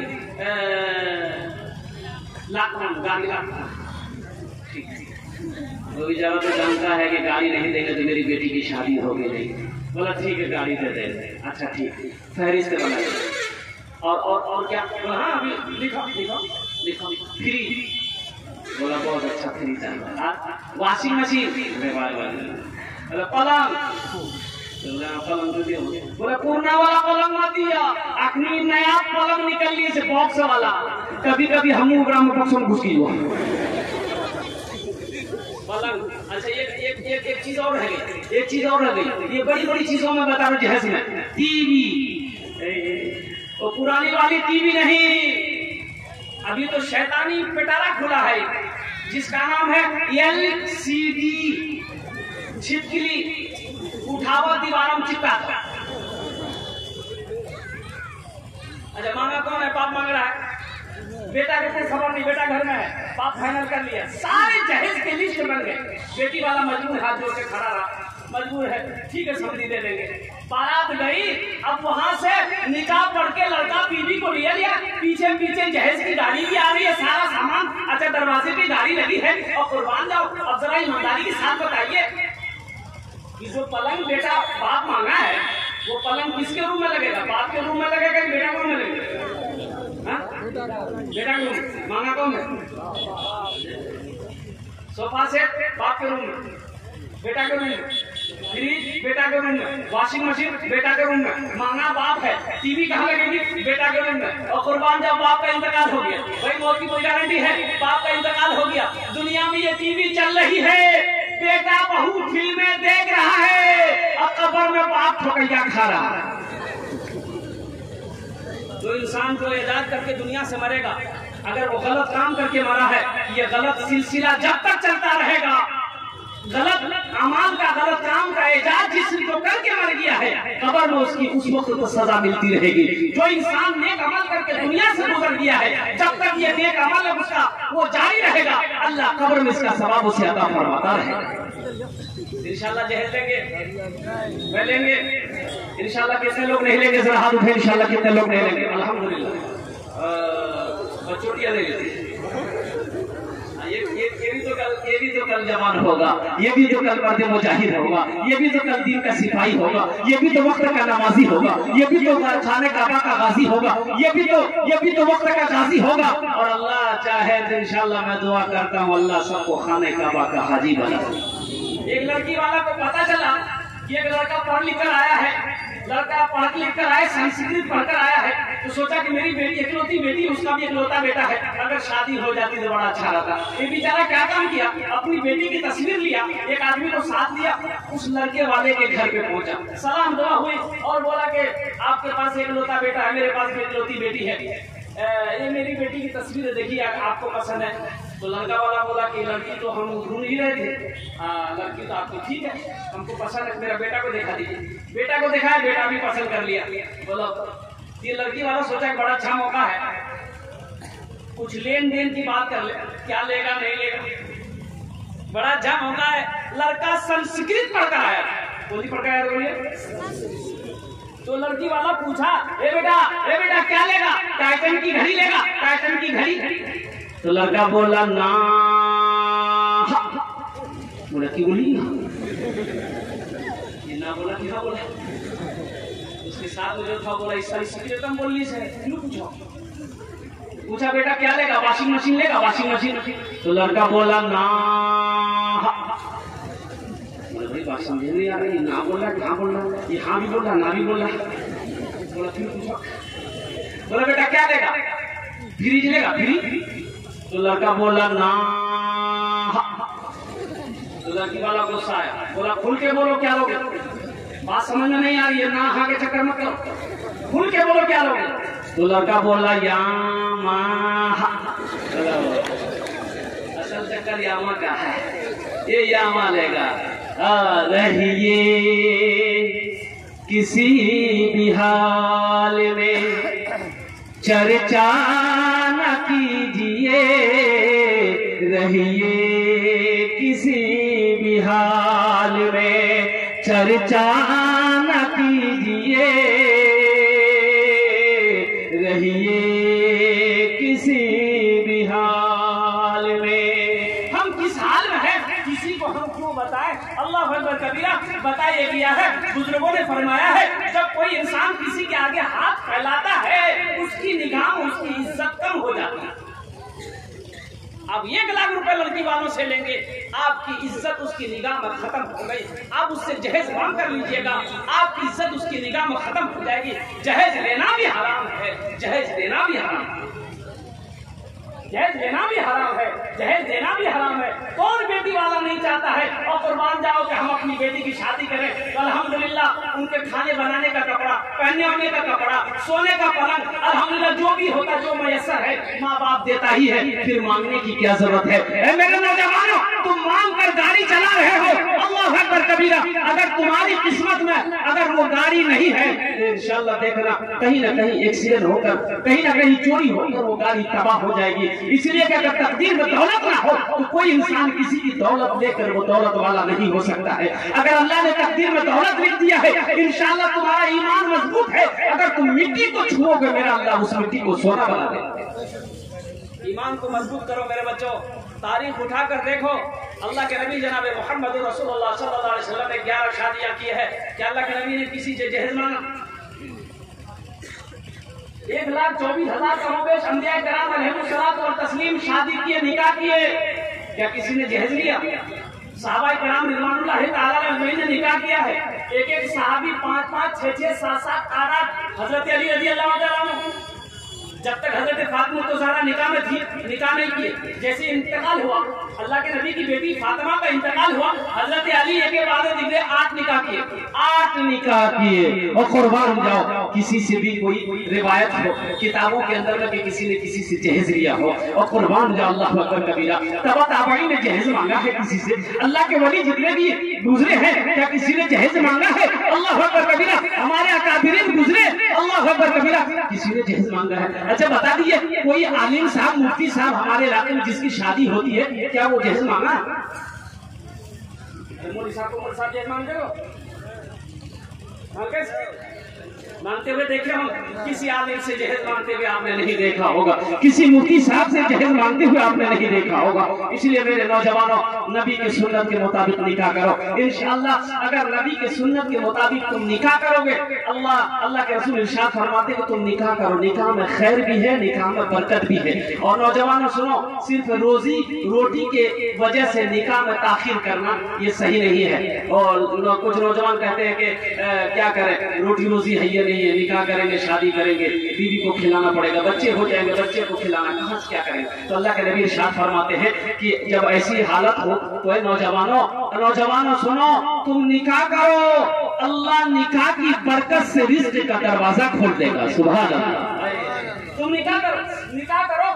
लाख गाड़ी लाख ठीक वो भी तो जानता है कि गाड़ी नहीं देंगे तो मेरी बेटी की शादी होगी नहीं। बोला, ठीक है, गाड़ी दे दे। अच्छा ठीक। फहरिस्त बनाइए और और और क्या? बोला हाँ अभी लिखो लिखो लिखो। फ्री। बोला, बहुत अच्छा फ्री चाहिए वॉशिंग मशीन बोला, पलंग। बोला पुराना वाला पलंग मत दिया। अखनी नया पलंग निकल लिए से बॉक्स वाला। कभी कभी हम ओकरा में बॉक्स में घुस गई पलंग। अच्छा एक एक एक एक चीज़ और रह गई। एक चीज़ और रह गई। ये बड़ी बड़ी चीज़ों में बता रहा हूँ जहज टीवी। वो पुरानी वाली टीवी नहीं। अभी तो शैतानी पिटारा खुला है। जिसका नाम है एल सी डी छिपकली। उठावा दीवारम चिपका। अच्छा मांगा कौन है? पाप मांग रहा है। बेटा के कोई खबर नहीं, बेटा घर में है। पाप फाइनल कर लिया। सारे जहेज के लिस्ट बन गए। बेटी वाला मजबूर हाथ जोड़ के खड़ा रहा। मजबूर है। ठीक है, समझी दे देंगे। बारात गई। अब वहाँ से निकाह पढ़ के लड़का बीवी को ले लिया। पीछे पीछे जहेज की गाड़ी भी आ रही है, सारा सामान। अच्छा दरवाजे पे गाड़ी लगी है। और कुर्बान जाओ। अब जरा ईमानदारी के साथ बताइए। कि जो पलंग बेटा बाप मांगा है, वो पलंग किसके रूम में लगेगा? बाप के रूम में लगेगा कि बेटा कौन में लगेगा? हाँ? बेटा कौन? मांगा कौन है? सोफा सेट बाप के रूम में। बेटा के रूम में फ्रिज बेटा के रूम में वॉशिंग मशीन, बेटा के रूम में मांगा बाप है। टीवी कहाँ लगेगी बेटा के रूम में और कुर्बान जब बाप का इंतकाल हो गया। भाई, मौत की कोई गारंटी है? बाप का इंतकाल हो गया। दुनिया में ये टीवी चल रही है। बेटा बहू फ़िल्में देख रहा है। और कब्र में बाप ठोकैया खा रहा है। जो इंसान को एजाद करके दुनिया से मरेगा, अगर वो गलत काम करके मरा है, ये गलत सिलसिला जब तक चलता रहेगा। गलत अमाल का, गलत काम का एजाज जिसने जो करके मर गया है, कबर में उसकी उस वक्त तो सजा मिलती रहेगी। जो इंसान नेक अमल करके दुनिया से गुजर गया है, जब तक ये नेक अमल है उसका, वो जारी रहेगा। अल्लाह कबर में इसका सवाब उसे अदा फरमाता रहेगा इंशाल्लाह जहर लेंगे। लेंगे। इंशाल्लाह कितने लोग नहीं लेंगे? जरा हाथ उठे, इंशाल्लाह कितने लोग नहीं लेंगे? अल्हम्दुलिल्लाह। बचोटिया ले लेते कल, ये भी तो कल जवान होगा, ये भी जो कल मर्द मुजाहिद होगा, ये भी जो कल दिन का सिपाही होगा, ये भी तो वक्त का नमाजी होगा, ये भी तो खाने काबा का गाजी होगा, ये भी तो ये भी तो वक्त का गाजी होगा। और अल्लाह चाहे तो इंशाल्लाह मैं दुआ करता हूँ, अल्लाह सबको खाने काबा का हाजी बना एक लड़की वाला को पता चला कि एक लड़का पढ़ लिख कर आया है। लड़का पढ़ लिख कर आया, संस्कृत पढ़कर आया है तो सोचा कि मेरी बेटी इकलौती बेटी, उसका भी इकलौता बेटा है। अगर शादी हो जाती तो बड़ा अच्छा रहता। ये बेचारा क्या काम किया? अपनी बेटी की तस्वीर लिया, एक आदमी को साथ लिया, उस लड़के वाले के घर पे पहुँचा। सलाम दुआ हुई और बोला कि आपके पास इकलौता बेटा है, मेरे पास भी इकलौती बेटी है। ये मेरी बेटी की तस्वीर देखिए आपको पसंद है। तो लड़का वाला बोला कि लड़की तो हम ढूंढ ही रहे थे। हाँ लड़की तो आपको ठीक है। हमको पसंद है, मेरा बेटा को देखा दीजिए। बेटा को दिखाया बेटा भी पसंद कर लिया। बोलो, ये लड़की वाला सोचा बड़ा अच्छा मौका है। कुछ लेन देन की बात कर ले, क्या लेगा, नहीं लेगा? बड़ा अच्छा मौका है। लड़का संस्कृत पढ़कर आया। बोली, पढ़कर आया बोलिए। तो लड़की वाला पूछा ए बेटा ए बेटा, क्या लेगा? टाइटन की घड़ी लेगा? टाइटन की घड़ी? तो लड़का बोला, ना बोला की बोली ना बोला, क्या बोला? साथ में था बोला, इस सारी सिगरेटम बोलनी से क्यों पूछा पूछा, बेटा, क्या लेगा? वॉशिंग मशीन लेगा? वॉशिंग मशीन तो लड़का बोला, ना। भाई बात समझ नहीं आ रही। ना बोल रहा है हाँ बोल। रहा ये हाँ भी बोल रहा ना भी बोल। रहा बोला, फिर पूछा। बोला, बेटा, क्या लेगा? फ्रिज लेगा? फ्रिज? तो लड़का बोला, ना। तो लड़की वाला गुस्सा आया। बोला, खुल के बोलो, क्या लोगे? बात समझ में नहीं आ रही है ना हाँ के चक्कर मत करो। खुल के बोलो क्या लोग? तो लड़का बोला यामा असल चक्कर यामा का है। ये यामा लेगा। आ रहिए किसी भी हाल में। चर्चा न कीजिए। रहिए किसी भी हाल में चर्चा न कीजिए, रहिए किसी भी हाल में। हम किस हाल में हैं? किसी को हम क्यों बताएँ? अल्लाह अकबर कबीरा बताया गया है, बुज़ुर्गों ने फरमाया है, जब कोई इंसान किसी के आगे हाथ फैलाता है, उसकी निगाह, उसकी इज़्ज़त कम हो जाती है अब एक लाख रुपए लड़की वालों से लेंगे, आपकी इज़्ज़त उसकी निगाह में खत्म हो गई। आप उससे जहेज मांग कर लीजिएगा, आपकी इज़्ज़त उसकी निगाह में खत्म हो जाएगी। जहेज लेना भी हराम है, जहेज देना भी हराम है। जहेज लेना भी हराम है। जहेज देना भी हराम है। कौन बेटी वाला नहीं चाहता है? और कुर्बान जाओ कि हम अपनी बेटी की शादी करें। तो अल्हम्दुलिल्लाह, उनके खाने बनाने का कपड़ा, पहने ओढ़ने का कपड़ा, सोने का पलंग, अल्हम्दुलिल्लाह, जो भी होता, जो मैसर है माँ बाप देता ही है। फिर मांगने की क्या ज़रूरत है? मेरे नौजवानों, तुम मांग कर गाड़ी चला रहे हो। अल्लाह अकबर कबीरा, अगर तुम्हारी किस्मत में, अगर वो गाड़ी नहीं है तो इंशाल्लाह देखना, कहीं ना कहीं एक्सीडेंट होकर कहीं ना कहीं चोरी होकर वो गाड़ी तबाह हो जाएगी। इसलिए अगर तकदीर में दौलत ना हो तो कोई इंसान किसी की दौलत लेकर वो दौलत वाला नहीं हो सकता है। अगर अल्लाह ने तकदीर में दौलत लिख दिया है, इंशाल्लाह तुम्हारा ईमान मज़बूत है। अगर तुम मिट्टी को छुओगे, मेरा अल्लाह उस मिट्टी को सोना बना देगा। ईमान को मज़बूत करो मेरे बच्चों। तारीख उठा कर देखो। अल्लाह के नबी जनाब मोहम्मद रसूलुल्लाह सल्लल्लाहु अलैहि वसल्लम ने ग्यारह शादियाँ की है। क्या अल्लाह के नबी ने किसी से जहेज मांगा एक लाख चौबीस हज़ार कमोबेश अंबिया कराम अलहमसलात और तस्लीम शादी किए निकाह किए क्या किसी ने जहेज लिया? साहबा कराम अलैहि ने निकाह किया है। एक एक साहबी, पाँच पाँच, छह छह, सात सात, आठ आठ, हज़रत अली रज़ी अल्लाह जब तक हज़रत फातिमा तो सारा निकाह में थी, निकाह नहीं किए, जैसे इंतकाल हुआ अल्लाह के नबी की बेटी फातिमा का इंतकाल हुआ। हज़रत अली एक बाद दिखे आठ निकाह किए। आठ निकाह किए। और कुर्बान जाओ। किसी से भी कोई रिवायत हो, किताबों के अंदर में किसी ने किसी से जहेज लिया हो, और कुर्बान जाओ अल्लाह अकबर कबीरा तब ताबाई ने जहेज मांगा है किसी से। अल्लाह के वली जितने भी गुजरे हैं, क्या किसी ने जहेज मांगा है? अल्लाह अकबर कबीरा हमारे अकाबिरीन गुजरे। अल्लाह अकबर कबीरा किसी ने जहेज मांगा है। अच्छा बता दीजिए, कोई आलिम साहब, मुफ्ती साहब हमारे इलाके में जिसकी शादी होती है, क्या वो जहेज मांगा मोदी साहब को मोदी साहब जय मांगते हो हुए देखे हम किसी आलिम से जहेज मांगते हुए आपने नहीं देखा होगा। किसी मुफ्ती साहब से जहेज मांगते हुए आपने नहीं देखा होगा। इसलिए मेरे नौजवानों, नबी की सुन्नत के मुताबिक निकाह करो। इंशाल्लाह अगर नबी की सुन्नत के मुताबिक तुम निकाह करोगे, अल्लाह अल्लाह के रसूल इरशाद फरमाते कि तुम निकाह करो। निकाह में खैर भी है, निकाह में बरकत भी है। और नौजवानों, सुनो, सिर्फ़ रोजी, रोटी के वजह से निकाह में ताखिर करना, ये सही नहीं है। और कुछ नौजवान कहते हैं कि क्या करें? रोटी रोजी है ये नहीं? है निकाह करेंगे, शादी करेंगे, बीवी को खिलाना पड़ेगा, बच्चे हो जाएँगे, बच्चे को खिलाना कहाँ से क्या करेंगे? तो अल्लाह के नबी इरशाद फरमाते हैं कि जब ऐसी हालत हो तो नौजवानों नौजवानों सुनो, तुम निकाह करो, अल्लाह निकाह की बरकत से रिश्ते का दरवाज़ा खोल देगा सुबह तुम निकाह करो निकाह करो।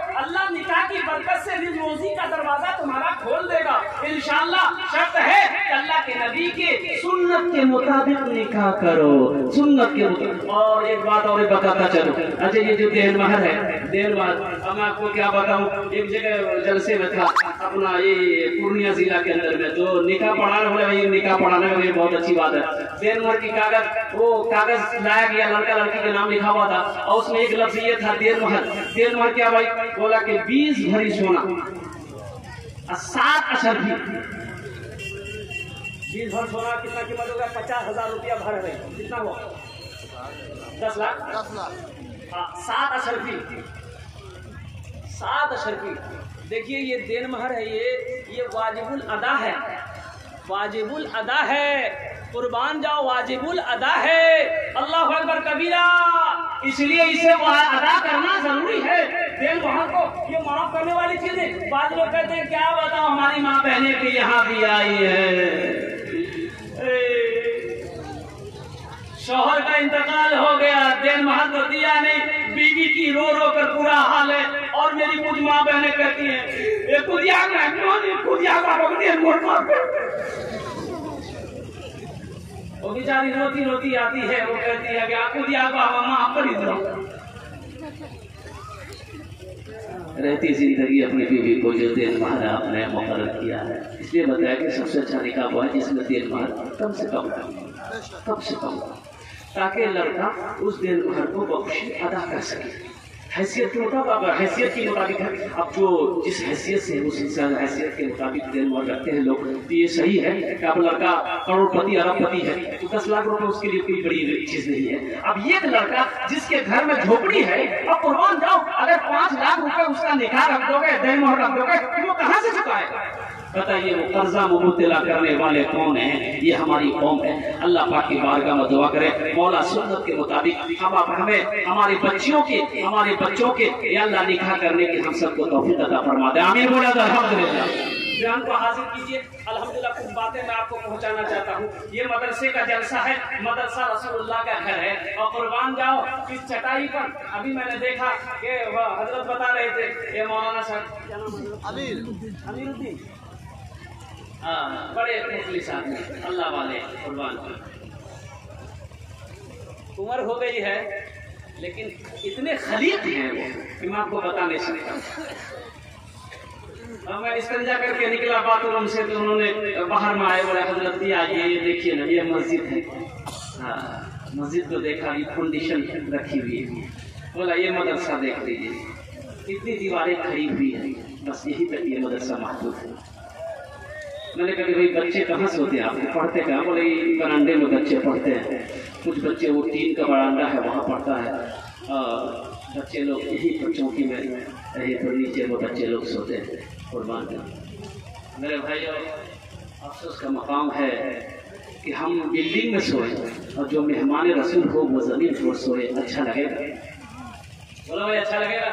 बरकत से रिज़्क रोजी का दरवाज़ा तुम्हारा खोल देगा। इंशाल्लाह शर्त है अल्लाह के नबी के सुन्नत के मुताबिक निकाह करो। सुन्नत के मुताबिक। और एक बात और बताता चलो। अच्छा ये जो देर महर है देर महर अब मैं आपको क्या बताऊँ? एक जगह जलसे में था, अपना ये पूर्णिया जिला के अंदर में तो निकाह पढ़ाना बोले भाई निकाह पढ़ाने ये बहुत अच्छी बात है। देर महर की कागज़, वो कागज़ लाया गया, लड़का लड़की के नाम लिखा हुआ था, और उसमें एक लफ्ज ये था देर महर देर महर क्या भाई? बोला कि बीस भरी सोना। और सात अशरफी बीस भर सोना कितना कीमत होगा? पचास हज़ार रुपया भर है कितना हुआ? दस लाख? दस लाख। हाँ, सात अशरफी सात अशरफी देखिए ये देन महर है ये। ये वाजिबुल अदा है। वाजिबुल अदा है। कुर्बान जाओ, वाजिबुल अदा है। अल्लाह अकबर कबीरा, इसलिए इसे अदा करना ज़रूरी है। देन महर को ये माफ़ करने वाली चीज़ है बाद लोग कहते हैं, क्या बताओ हमारी माँ बहने भी यहाँ भी आई है। शोहर का इंतकाल हो गया, देन महल तो दिया नहीं, बीवी की रो रो कर पूरा हाल है, और मेरी कुछ माँ बहने कहती हैं, ये कुदिया का कौन ये कुदिया का पकड़ी है मोड़ मार पे वो बेचारी रोती रोती आती है, वो कहती है कि आप कुदिया का माँ ही दो रहती ज़िंदगी अपनी बीवी को जो दिन मार आपने मुकर किया है। इसलिए बताया कि सबसे अच्छा निकाह हुआ है जिसमें दिन मार कम से कम कम से कम ताकि लड़का उस दिन भर को बख्शी अदा कर सके। हैसियत के मुताबिक हैसियत के मुताबिक है, अब जो जिस हैसियत से उस इंसान हैसियत के मुताबिक दिन भर रखते हैं लोग तो ये सही है कि अब लड़का करोड़पति, अरबपति है तो दस लाख रुपए उसके लिए कोई बड़ी चीज़ नहीं है। अब ये लड़का जिसके घर में झोपड़ी है, अब कुर्बान जाओ, अगर पाँच लाख रुपए उसका निकाह रख दोगे दिन मोहर रख दोगे तो वो कहाँ से चुकाएगा बताइए वो कर्जा मुबतला करने वाले कौन है? ये हमारी कौम है। अल्लाह पाक की बारगाह में दुआ करे। मौला सुन्नत के मुताबिक हम आप हमें हमारे बच्चियों के हमारे बच्चों के या अल्लाह निकाह करने की हम सबको तौफीक अता फरमा दे। आमीन बोला तो अल्हम्दुलिल्लाह। बयान को हासिल कीजिए। अल्हम्दुलिल्लाह कुछ बातें मैं आपको पहुंचाना चाहता हूँ। ये मदरसे का जलसा है मदरसा रसूलुल्लाह का घर है। और कुर्बान जाओ इस चटाई पर। अभी मैंने देखा कि हज़रत बता रहे थे ये मौलाना साहब। अमीर। अमीरुद्दीन। हाँ बड़े मुखलिस आदमी अल्लाह वाले, कुर्बान उम्र हो गई है, लेकिन इतने खलीफ हैं कि मैं आपको बता नहीं सकता। और मैं इसकंजा करके निकला बाथरूम से तो उन्होंने बाहर में आए, बोले, हज़रत जी आइए ये देखिए ना, ये मस्जिद है। हाँ मस्जिद को देखा, ये कंडीशन रखी हुई है। बोला, ये मदरसा देख लीजिए। इतनी दीवारें खड़ी हुई है, बस यही तक ये मदरसा महदूद है। मैंने कहा कि भाई, बच्चे कहाँ से होते हैं? आप पढ़ते कहाँ? बोले बरांडे में बच्चे पढ़ते हैं। कुछ बच्चे, वो टीन का बरांडा है, वहाँ पढ़ता है। बच्चे लोग यही चौकी में यही तो नीचे वो बच्चे लोग सोते हैं, कुर्बान जाओ मेरे भाई अफसोस का मकाम है कि हम बिल्डिंग में सोए और जो मेहमान रसूल हो, वो ज़मीन पर सोए अच्छा लगेगा। बोलो भाई अच्छा लगेगा?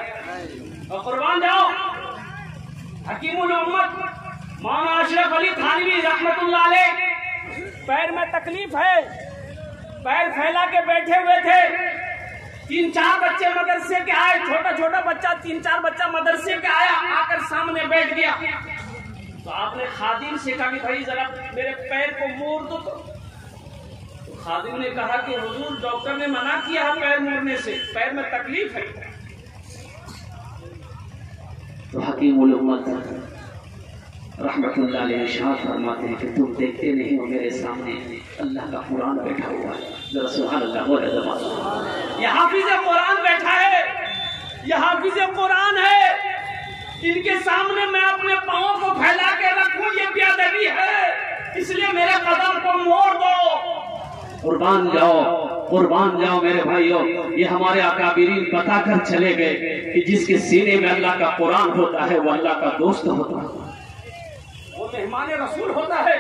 और कुर्बान जाओ। हकीमुल उम्मत। मौलाना अशरफ अली थानवी रहमतुल्लाह पैर में तकलीफ़ है। पैर फैला के बैठे हुए थे। तीन चार बच्चे मदरसे के आए। छोटा छोटा बच्चा, तीन चार बच्चा मदरसे के आया, आकर सामने बैठ गया। तो आपने खादिम से कहा कि भाई जरा मेरे पैर को मोड़ दो तो। तो खादिम ने कहा कि हुजूर, डॉक्टर ने मना किया है पैर मोड़ने से। पैर में तकलीफ़ है। तो हकीम उम्मत रहमतुल्लाह इरशाद फरमाते हैं कि तुम देखते नहीं हो मेरे सामने। अल्लाह का कुरान बैठा हुआ है। जरा सुभान अल्लाह बोले हाफिज कुरान बैठा है। ये हाफिज कुरान है। इनके सामने मैं अपने पाँव को फैला के रखूँ ये बेअदबी है। इसलिए मेरे कदम को मोड़ दो। कुर्बान जाओ कुर्बान जाओ मेरे भाइयों। ये हमारे अकाबिरीन बता कर चले गए कि जिसके सीने में अल्लाह का कुरान होता है वो अल्लाह का दोस्त होता है। मेहमान रसूल होता है।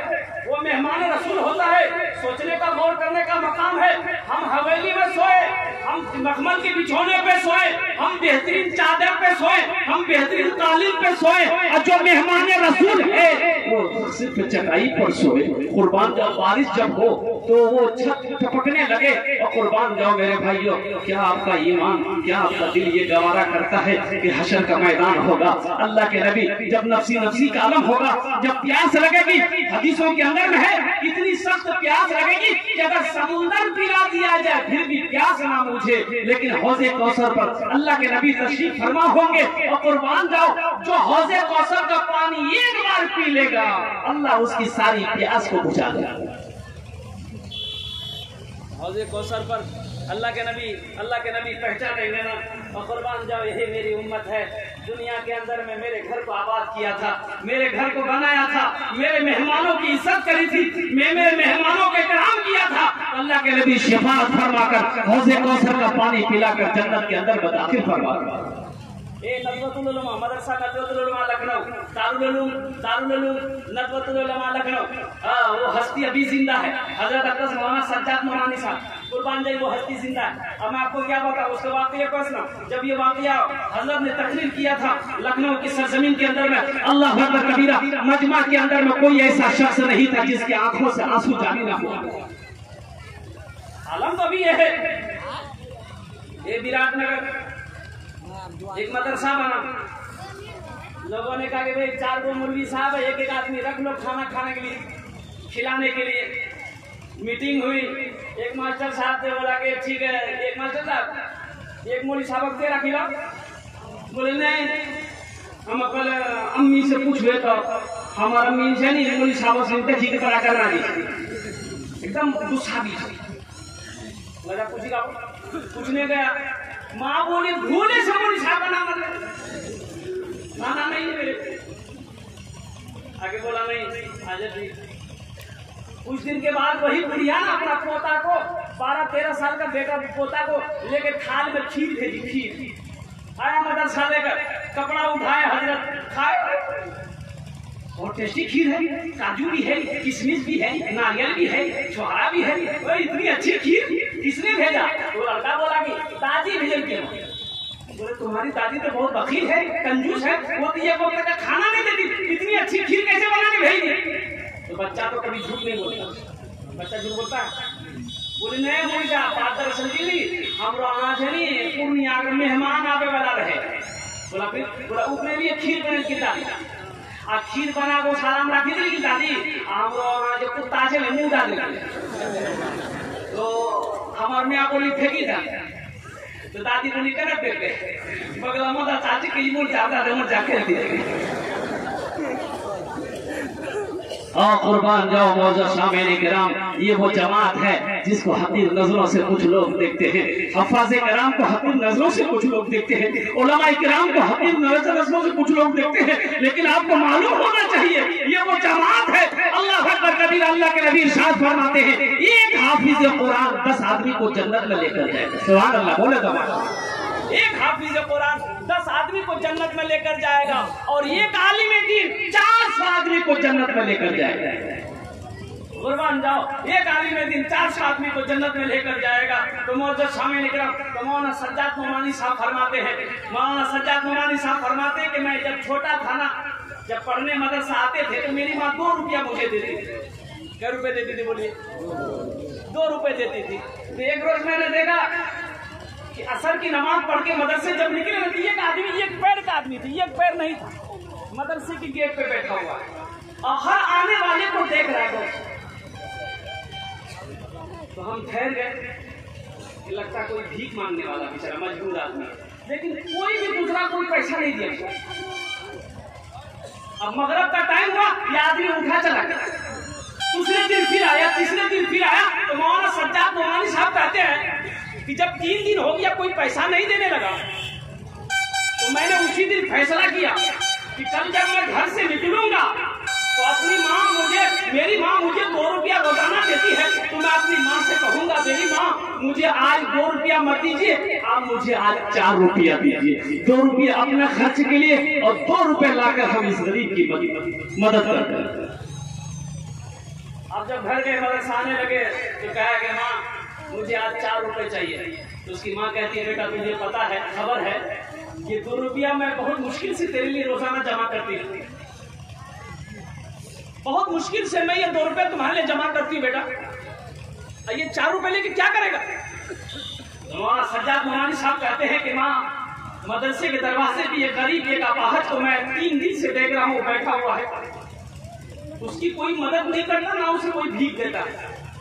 वो मेहमान रसूल होता है। सोचने का, गौर करने का मकाम है। हम हवेली में सोए, हम मखमल के बिछोने पे सोए, हम बेहतरीन चादर पे सोए, हम बेहतरीन कालीन पे सोए। और जो मेहमान रसूल है, वो सिर्फ़ चटाई पर सोए। कुर्बान जाओ, बारिश जब हो तो वो छत टपकने लगे। और कुर्बान जाओ, मेरे भाइयों, क्या आपका ईमान, क्या आपका दिल ये गवारा करता है कि हशर का मैदान होगा? अल्लाह के नबी, जब नफसी नफसी का आलम होगा, जब प्यास लगेगी, हदीसों के अंदर में है, इतनी सख्त प्यास लगेगी कि अगर समुंदर पिला दिया जाए, फिर भी प्यास ना मुझे। लेकिन हौजे कौसर पर अल्लाह के नबी तशरीफ़ फरमा होंगे, और कुर्बान जाओ, जो हौजे कौसर का पानी एक बार पी लेगा, अल्लाह उसकी सारी प्यास को बुझा देगा। हौजे कौसर पर अल्लाह के नबी, अल्लाह के नबी पहचानेंगे ना और जाओ, यही मेरी उम्मत है। दुनिया के अंदर में मेरे घर को आबाद किया था, मेरे घर को बनाया था, मेरे मेहमानों की इज़्ज़त करी थी, मैं मेरे मेहमानों के काम किया था। अल्लाह के नबी शिफात फरमाकर, हौजे कौसर का पानी पिलाकर जन्नत के अंदर दाखिल फरमा वो हस्ती अभी ज़िंदा है। हज़रत साहब। कुर्बान जाई वो हस्ती ज़िंदा है। अब मैं आपको क्या बताऊँ, उसके जब ये वाकया हज़रत ने तकरीर किया था लखनऊ की सरजमीन के अंदर में, अल्लाह कबीरा, मजमा के अंदर में कोई ऐसा शख्स नहीं था जिसकी आँखों से आँसू जारी ना हुआ आलम तो अभी ये है। ये विराटनगर एक मदरसा बना लोगों ने कहा कि भाई, चार गो मुर्गी साहब है, एक एक आदमी रख लो खाना खाने के लिए, खिलाने के लिए। मीटिंग हुई। एक मास्टर साहब ने बोला कि ठीक है। एक मास्टर साहब, एक मोली साहब दे रखी लो। बोले, नहीं, हम कल अम्मी से पूछबे तो हमार अम्मी से नहीं मोली साहब से उनके ठीक करा करना नहीं एकदम गुस्सा भी। लगा पूछेगा पूछने गया। माँ बोली भूले से साहब का नाम मतलब माना नहीं मेरे। आगे बोला, नहीं, आजा ठीक। कुछ दिन के बाद वही बुढ़िया ना अपना पोता को बारह तेरह साल का बेटा पोता को लेके थाल में खीर भेजी, खीर। आया मदरसा लेकर, कपड़ा उठाए हज़रत, खाए। और टेस्टी खीर है, काजू भी है, किशमिश भी है, नारियल भी है, छोहरा भी है। ओए, इतनी अच्छी खीर किसने भेजा? तो लड़का बोला कि, दादी भेजल के बोले, तुम्हारी दादी तो बहुत बखील है, कंजूस है, वो तो ये वक्त का खाना नहीं देती, इतनी अच्छी खीर कैसे बना के भेज तो बच्चा तो कभी झूठ नहीं बोलता। बच्चा झूठ बोलता है। बोले, नहीं बोल जा बात दरअसल नहीं हम आज है नहीं पूर्णिया मेहमान आवे वाला रहे बोला, फिर, बोला उसने लिए खीर बने की दादी। आ खीर बना को साराम रखी थी की दादी हम जो कुत्ता से मुँह डाल तो हमार में बोली फेंकी था तो दादी बोली करे के बगला मदा चाची के मुँह ज़्यादा मर जाके दिए और कुर्बान जाओ मौजूद शामिल कराम ये वो जमात है जिसको हकीर नज़रों से कुछ लोग देखते हैं। हफाज कराम को हकीर नज़रों से कुछ लोग देखते हैं। उलमा कराम को हकीर नज़रों से कुछ लोग देखते हैं। लेकिन आपको मालूम होना चाहिए, ये वो जमात है। अल्लाह कबीर, अल्लाह के नबी इरशाद फरमाते हैं, एक हाफिज कुरान दस आदमी को जन्नत में लेकर जाएगा सुभान अल्लाह बोले दबा एक हाफिज कुरान दस आदमी को जन्नत में लेकर जाएगा और एक आलिम दीन चार सौ आदमी को जन्नत में लेकर जाएगा। कुर्बान जाओ। एक आलिम दिन चार सौ आदमी को जन्नत में लेकर जाएगा। तो मौजूद शामिल निकला तो मौलाना सज्जाद नुमानी साहब फरमाते हैं। मौलाना सज्जाद नुमानी साहब फरमाते हैं कि मैं जब छोटा था ना, जब पढ़ने मदरसा आते थे तो मेरी माँ दो रुपया मुझे देती थी। क्या रुपए देती थी बोलिए? दो रुपए देती थी। तो एक रोज मैंने देखा कि असर की नमाज़ पढ़ के मदरसे जब निकले ना तो एक आदमी, एक पैर का आदमी थी, एक पैर नहीं था। मदरसे की गेट पे बैठा हुआ। और हर आने वाले को देख रहा है तो हम ठहर गए। लगता कोई भीख मांगने वाला बेचारा, मजबूर आदमी। लेकिन कोई भी दूसरा कोई पैसा नहीं दिया। अब मगरब का टाइम हुआ ये आदमी उठा चला गया। दूसरे दिन फिर आया, तीसरे दिन फिर आया तो मौलाना सज्जाद मौलानी साहब कहते हैं कि जब तीन दिन हो गया, कोई पैसा नहीं देने लगा। तो मैंने उसी दिन फैसला किया कि कल जब मैं घर से निकलूँगा तो अपनी माँ मुझे, मेरी माँ मुझे दो रुपया रोज़ाना देती है। तो मैं अपनी माँ से कहूँगा, मेरी माँ, मुझे आज दो रुपया मत दीजिए, आप मुझे आज चार रुपया दीजिए। दो रुपया अपने खर्च के लिए और दो रुपए लाकर हम इस गरीब की मदद करते हैं। अब जब घर गए मदरसा आने लगे तो कहा कि माँ, मुझे आज चार रुपए चाहिए। तो उसकी माँ कहती है, बेटा, तुझे पता है, खबर है ये दो रुपया मैं बहुत मुश्किल से तेरे लिए रोज़ाना जमा करती हूँ। बहुत मुश्किल से मैं ये दो रुपया तुम्हारे लिए जमा करती हूँ, बेटा। ये चार रुपए लेके क्या करेगा? वहाँ सज्जाद मुरानी साहब कहते हैं कि माँ, मदरसे के दरवाजे भी ये गरीब एक अपाहज को मैं तीन दिन से देख रहा हूँ, बैठा हुआ है। उसकी कोई मदद नहीं करता, ना उसे कोई भीख देता।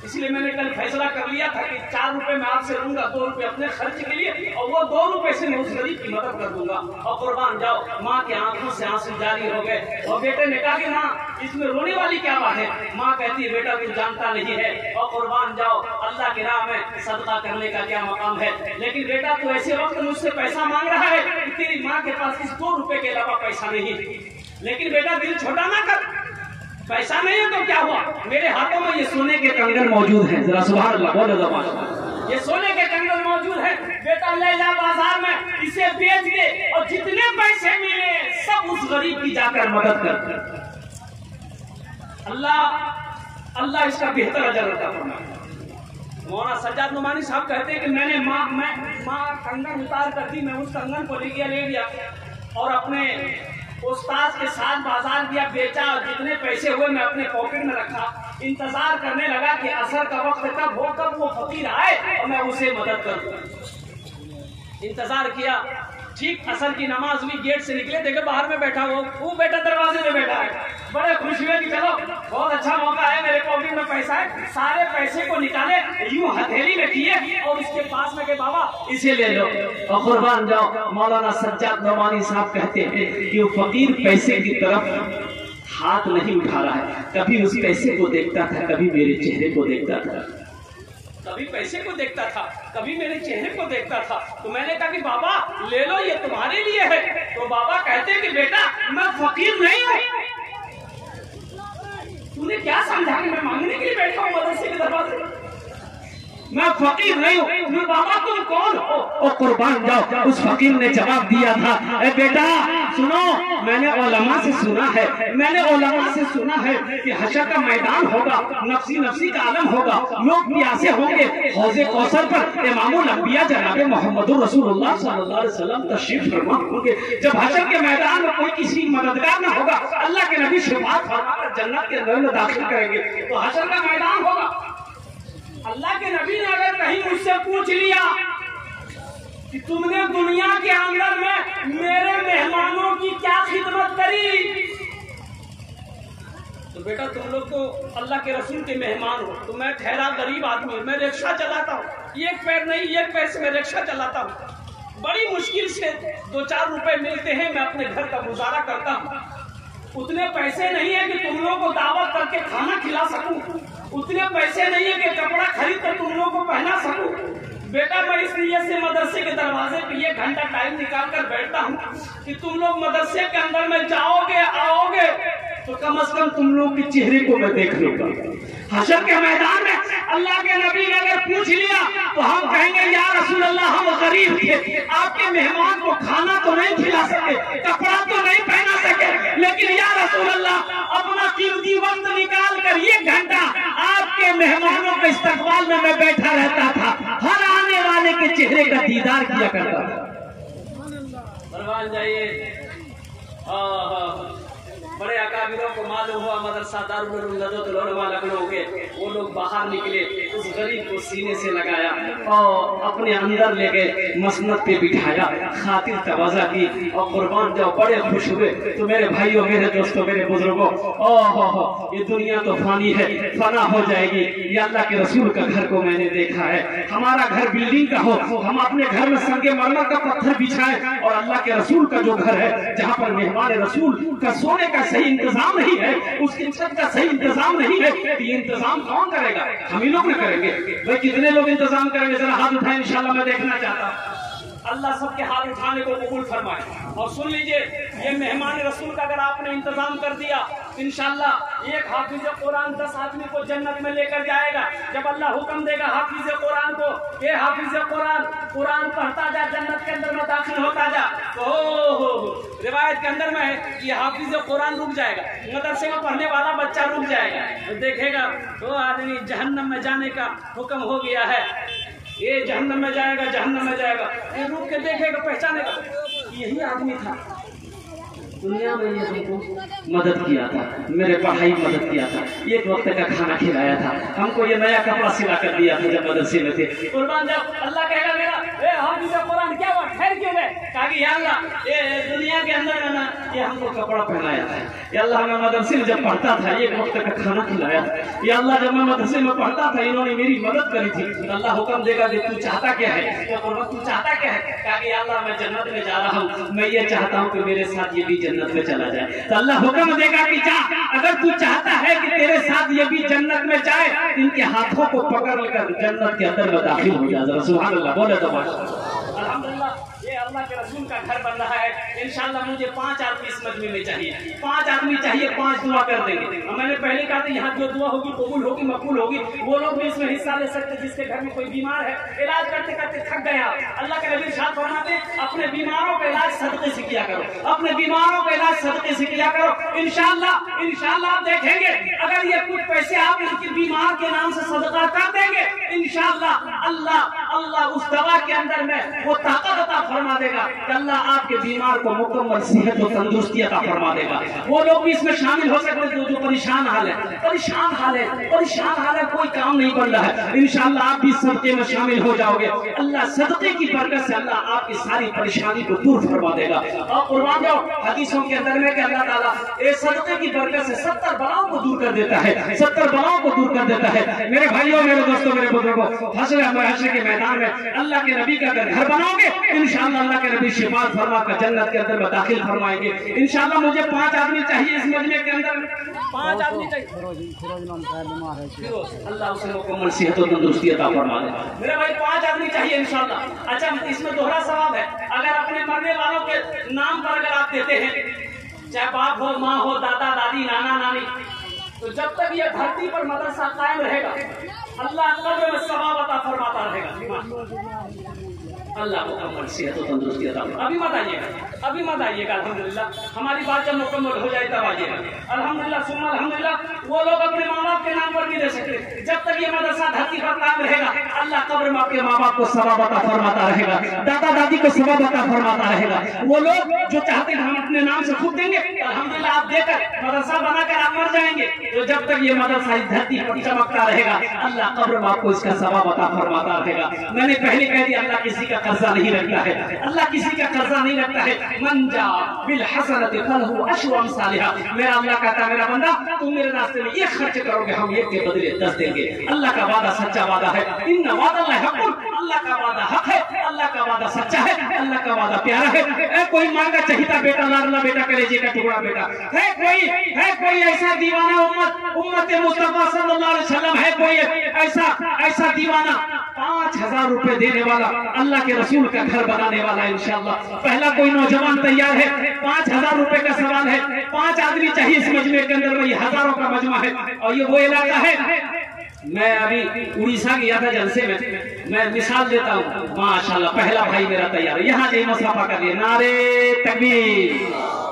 इसलिए मैंने कल फैसला कर लिया था कि चार रुपए मैं आपसे लूँगा, दो रुपए अपने खर्च के लिए, और वो दो रुपए से मैं उस गरीब की मदद कर दूँगा। और कुर्बान, जाओ, माँ के आँखों से आँसू जारी हो गए। और बेटे ने कहा कि माँ, इसमें रोने वाली क्या बात है? माँ कहती है, बेटा, तू जानता नहीं है। और कुर्बान, जाओ, अल्लाह के राह में सदका करने का क्या मकाम है? लेकिन बेटा, तू ऐसे वक्त मुझसे पैसा मांग रहा है तेरी माँ के पास इस दो रुपए के अलावा पैसा नहीं। लेकिन बेटा, दिल छोटा ना कर। पैसा नहीं है तो क्या हुआ? मेरे हाथों में ये सोने के कंगन मौजूद है। जरा सुबह जबान। ये सोने के कंगन मौजूद है। बेटा ले जा बाज़ार में, इसे बेच दे और जितने पैसे मिले, सब उस गरीब की जाकर मदद कर। अल्लाह अल्लाह इसका बेहतर अजर रखा मौना सज्जाद नुमानी साहब कहते हैं कि मैंने माँ, मैं, माँ कंगन उतार कर दी, मैं उस कंगन को ले गया ले गया और अपने उस्ताद के साथ बाज़ार दिया, बेचा और जितने पैसे हुए मैं अपने पॉकेट में रखा। इंतज़ार करने लगा कि असर का वक्त कब हो, कब वो फकीर आए और मैं उसे मदद कर इंतज़ार किया। ठीक असर की नमाज़ हुई, गेट से निकले, देखे बाहर में बैठा वो। वो बेटा दरवाजे में बैठा है। बड़े खुश हुए कि चलो, बहुत अच्छा मौका है, मेरे पॉकेट में पैसा है, सारे पैसे को निकाले, यूँ हथेली में किए, और उसके पास में के बाबा इसे ले लो। और कुर्बान जाओ, मौलाना सज्जाद नौमानी साहब कहते हैं कि वो फकीर पैसे की तरफ़ हाथ नहीं उठा रहा है। कभी उस पैसे को देखता था, कभी मेरे चेहरे को देखता था। कभी पैसे को देखता था, कभी मेरे चेहरे को देखता था। तो मैंने कहा कि बाबा, ले लो, ये तुम्हारे लिए है। तो बाबा कहते कि बेटा, मैं फकीर नहीं हूँ। तूने क्या समझा कि मैं मांगने के लिए बैठा हूँ मदरसे के दरवाजे मैं फकीर नहीं हूँ बाबा तुम कौन? हो कुर्बान जाओ। उस फकीर ने जवाब दिया था, ए बेटा, सुनो, मैंने ओलमा से सुना है, मैंने ओलमा से सुना है कि हशर का मैदान होगा, नफसी नफसी का आलम होगा, लोग प्यासे होंगे, हौजे कौसर पर इमामुल अंबिया जनाब मोहम्मद रसूलुल्लाह सल्लल्लाहु अलैहि वसल्लम तशरीफ़ फरमा होंगे। जब हशर के मैदान में कोई किसी मददगार ना होगा, अल्लाह के नबी शुरुआत फरमाकर जन्नत के अंदर दाखिल करेंगे। तो हशर का मैदान होगा। अल्लाह के नबी ने अगर कहीं मुझसे पूछ लिया कि तुमने दुनिया के अंदर में मेरे मेहमानों की क्या खिदमत करी? तो बेटा, तुम लोग तो अल्लाह के रसूल के मेहमान हो तो मैं ठहरा गरीब आदमी मैं रिक्शा चलाता हूँ। एक पैर नहीं, एक पैर से मैं रिक्शा चलाता हूँ। बड़ी मुश्किल से दो चार रुपए मिलते हैं, मैं अपने घर का गुजारा करता हूँ। उतने पैसे नहीं है कि तुम लोगों को दावत करके खाना खिला सकूँ। उतने पैसे नहीं है कि कपड़ा खरीद कर तुम लोगों को पहना सकूँ। बेटा, मैं इस से मदरसे के दरवाजे पे ये घंटा टाइम निकाल कर बैठता हूँ कि तुम लोग मदरसे के अंदर में जाओगे, आओगे तो कम से कम तुम लोग के चेहरे को मैं देख लूँगा। हशर के मैदान में अल्लाह के नबी ने अगर पूछ लिया तो हम कहेंगे, या रसूल अल्लाह हम गरीब थे। आपके मेहमान को खाना तो नहीं खिला सके, कपड़ा तो नहीं पहना लेकिन या रसूल अल्लाह अपना कीमती वक्त निकाल कर ये घंटा आपके मेहमानों के इस्तकबाल में मैं बैठा रहता था। हर आने वाले के चेहरे का दीदार किया करता था। बड़े अकाबिरों को मालूम हुआ, मदरसा दारुल लखनऊ के वो लोग बाहर निकले, उस गरीब को सीने से लगाया और अपने अंदर ले गए मसनत पे बिठाया, खातिर तवाजा की और कुर्बान जब बड़े खुश हुए तो मेरे भाइयों, मेरे दोस्तों, मेरे बुज़ुर्गों, ओहो हो, ये दुनिया तो फानी है, फना हो जाएगी, ये अल्लाह के रसूल का घर को मैंने देखा है, हमारा घर बिल्डिंग का हो, हम अपने घर में संगे मरमर का पत्थर बिछाए, और अल्लाह के रसूल का जो घर है, जहाँ पर मेहमान रसूल का सोने का सही इंतज़ाम नहीं है, उसकी इज़्ज़त का सही इंतज़ाम नहीं है, ये इंतज़ाम कौन करेगा? हम ही लोग ना करेंगे। भाई, कितने लोग इंतज़ाम करेंगे? जरा हाथ उठाए, इंशाल्लाह मैं देखना चाहता हूँ। अल्लाह सबके हाथ उठाने को कबूल फरमाए। और सुन लीजिए, ये मेहमान रसूल का अगर आपने इंतज़ाम कर दिया, इंशाल्लाह एक हाफिज कुरान दस आदमी को जन्नत में लेकर जाएगा। जब अल्लाह हुक्म देगा हाफिज कुरान को ये हाफिज कुरान कुरान पढ़ता जा, जन्नत के अंदर में दाखिल होता जा। तो हो रिवायत के अंदर में है कि हाफिज कुरान रुक जाएगा। मदरसे में पढ़ने वाला बच्चा रुक जाएगा। तो देखेगा वो आदमी जहन्नम में जाने का हुक्म हो गया है। ये जहन्नम में जाएगा, जहन्नम में जाएगा। ये रुक के देखेगा, पहचानेगा यही आदमी था। दुनिया में हमको मदद किया था, मेरे पढ़ाई मदद किया था, एक वक्त का खाना खिलाया था, हमको ये नया कपड़ा सिला कर दिया था जब मदरसे में थे। अल्लाह कहेगा मेरा, ए कुरान क्या हुआ ठहर क्यों गए? ये दुनिया के अंदर है ना, ये हमको कपड़ा पहनाया था। ये अल्लाह, मैं मदरसे में जब पढ़ता था, एक वक्त का खाना खिलाया था। ये अल्लाह, जब मैं मदरसे में पढ़ता था, इन्होंने मेरी मदद करी थी। तो अल्लाह हुक्म देगा कि तू चाहता क्या है? तो चाहता क्या है? कहा अल्लाह, मैं जन्नत में जा रहा हूँ। मैं ये चाहता हूँ कि मेरे साथ ये भी जन्नत में चला जाए। तो अल्लाह हुक्म देगा कि जा, अगर तू चाहता है कि तेरे साथ ये भी जन्नत में जाए इनके हाथों को पकड़ कर जन्नत के अंदर में दाखिल हो जाए अल्लाह बोले तो अल्लाह के रसूल का घर बन रहा है। इंशाल्लाह मुझे पाँच आदमी इस मजमे में चाहिए। पाँच आदमी चाहिए, पाँच दुआ कर देंगे। मैंने पहले कहा था, यहाँ जो दुआ होगी, कबूल होगी, मकबूल होगी। वो लोग भी इसमें हिस्सा ले सकते जिसके घर में कोई बीमार है। इलाज करते करते थक गया अल्लाह के नबी साथ फरमाते अपने बीमारों का इलाज सदके से किया करो। अपने बीमारों का इलाज सदके से किया करो। इंशाल्लाह इंशाल्लाह आप देखेंगे, अगर ये कुछ पैसे आप इसके बीमार के नाम से सदका कर देंगे, इंशाल्लाह, अल्लाह अल्लाह उस दवा के अंदर में वो ताकत अता फरमा देगा। कि अल्लाह आपके बीमार को मुकम्मल सेहत और तंदुरुस्ती अता फरमा देगा। वो लोग भी इसमें शामिल हो सकते हैं जो, परेशान हाल है। परेशान हाल है परेशान हाल है कोई काम नहीं बन रहा है। इंशाल्लाह आप भी सदके में शामिल हो जाओगे। अल्लाह सदके की बरकत से अल्लाह आपकी सारी परेशानी को दूर फरमा देगा। और हदीसों के अंदर में कि अल्लाह ताला इस सदके की बरकत से सत्तर बलाओं को दूर कर देता है सत्तर बलाओं को दूर कर देता है। मेरे भाइयों मेरे दोस्तों मेरे बुज़ुर्गों हसर हसर के मैदान में अल्लाह के नबी का अगर घर बनाओगे इंशाल्लाह अल्लाह के नबी शिफात फरमा कर जन्नत के अंदर में दाखिल फरमाएँगे। इंशाल्लाह मुझे पाँच आदमी चाहिए इस मजमे के अंदर। पाँच आदमी चाहिए। अल्लाह उसे मुकम्मल सेहत और तंदुरुस्ती अता फरमा दे। मेरे भाई पाँच आदमी चाहिए इंशाल्लाह। अच्छा इसमें दोहरा सवाब है। अगर अपने मरने वालों के नाम पर अगर आप देते हैं चाहे बाप हो माँ हो दादा दादी नाना नानी तो जब तक ये धरती पर मदरसा कायम रहेगा अल्लाह कब्र में सवाब अता फरमाता रहेगा। अल्लाह मुकम्मल सेहत और तंदुरुस्ती फरमाए। अभी मत आइएगा अभी मत आइएगा अल्हम्दुलिल्लाह हमारी बात जब मुकम्मल हो जाए तब आइएगा अल्हम्दुलिल्लाह सुम्मा अल्हम्दुलिल्लाह वो लोग अपने माँ बाप के नाम पर भी दे सकते जब तक ये मदरसा धरती पर काम रहेगा अल्लाह कब्र में आपके माँ बाप को सवाब अता फरमाता रहेगा दादा दादी को सवाब अता फरमाता रहेगा वो लोग जो चाहते हैं हम अपने नाम से खुद देंगे अलहमदिल्ला आप देकर मदरसा बनाकर आप मर जाएँगे तो जब तक ये मदरसा इस धरती पर चमकता रहेगा अल्लाह कब्र में आपको इसका सवाब अता फरमाता रहेगा मैंने पहले कह दिया, अल्लाह किसी का कर्जा नहीं रखता है। अल्लाह किसी का कर्जा नहीं रखता है। मंजा बिल हसनत फलहु अशरु अमसालिहा मेरा अल्लाह कहता है, मेरा बंदा, तुम मेरे रास्ते में एक खर्च करोगे, हम एक के बदले दस देंगे। अल्लाह का वादा सच्चा वादा है। इन वादा हकुन अल्लाह का वादा हक है। अल्लाह का वादा सच्चा है। अल्लाह का वादा प्यारा है। कोई मांगा चाहिए बेटा लाडला बेटा कलेजे का टुकड़ा बेटा। है कोई है कोई ऐसा दीवाना उम्मत उम्मत मुस्तफ़ा सल्लल्लाहु अलैहि वसल्लम है कोई? ऐसा ऐसा दीवाना पाँच हज़ार रुपए देने वाला अल्लाह के रसूल का घर बनाने वाला इंशाल्लाह। पहला कोई नौजवान तैयार है, पाँच हज़ार रूपए का सवाल है। पाँच आदमी चाहिए इस मजमे के अंदर ये हज़ारों का मजमा है। और ये वो इलाका है, मैं अभी उड़ीसा गया था जलसे में, मैं मिसाल देता हूँ। माशाल्लाह, पहला भाई मेरा तैयार है। यहाँ जाइए मुसाफा कर लिए नारे तकबीर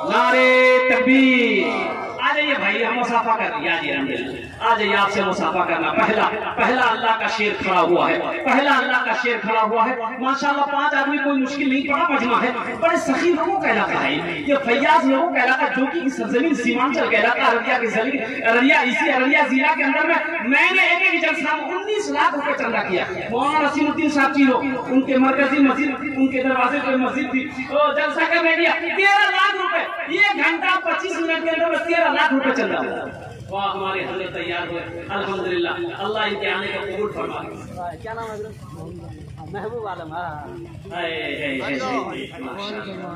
नारे तकबीर। आ जाइए भाई हम मुसाफा कर आ जाइए, अलहमदुलिल्लाह। आ जाइए आपसे मुसाफा करना। पहला पहला अल्लाह का शेर खड़ा हुआ है। पहला अल्लाह का शेर खड़ा हुआ है। माशाल्लाह, पाँच आदमी, कोई मुश्किल नहीं पड़ा मजमा है। बड़े सखी लोगों का इलाका है ये। फैयाज लोगों का इलाका जो कि ज़मीन सीमांचल का इलाका अररिया की ज़मीन अररिया, इसी अररिया जिला के अंदर में मैंने एक एक जलसा उन्नीस लाख रुपए चंदा किया। मौलाना नसीमुद्दीन साहब जी हो, उनके मरकजी मस्जिद, उनके दरवाजे पे मस्जिद थी। तो जलसा करने दिया तेरह लाख रुपए। एक घंटा पच्चीस मिनट के अंदर तेरह लाख रुपए चंदा वाह, हमारे हमें तैयार हुए। अल्हम्दुलिल्लाह, अल्लाह इनके आने का कबूल फरमा क्या नाम है महबूब आलम हाँ। हाय, हाय, हाय, हाय, माशाल्लाह।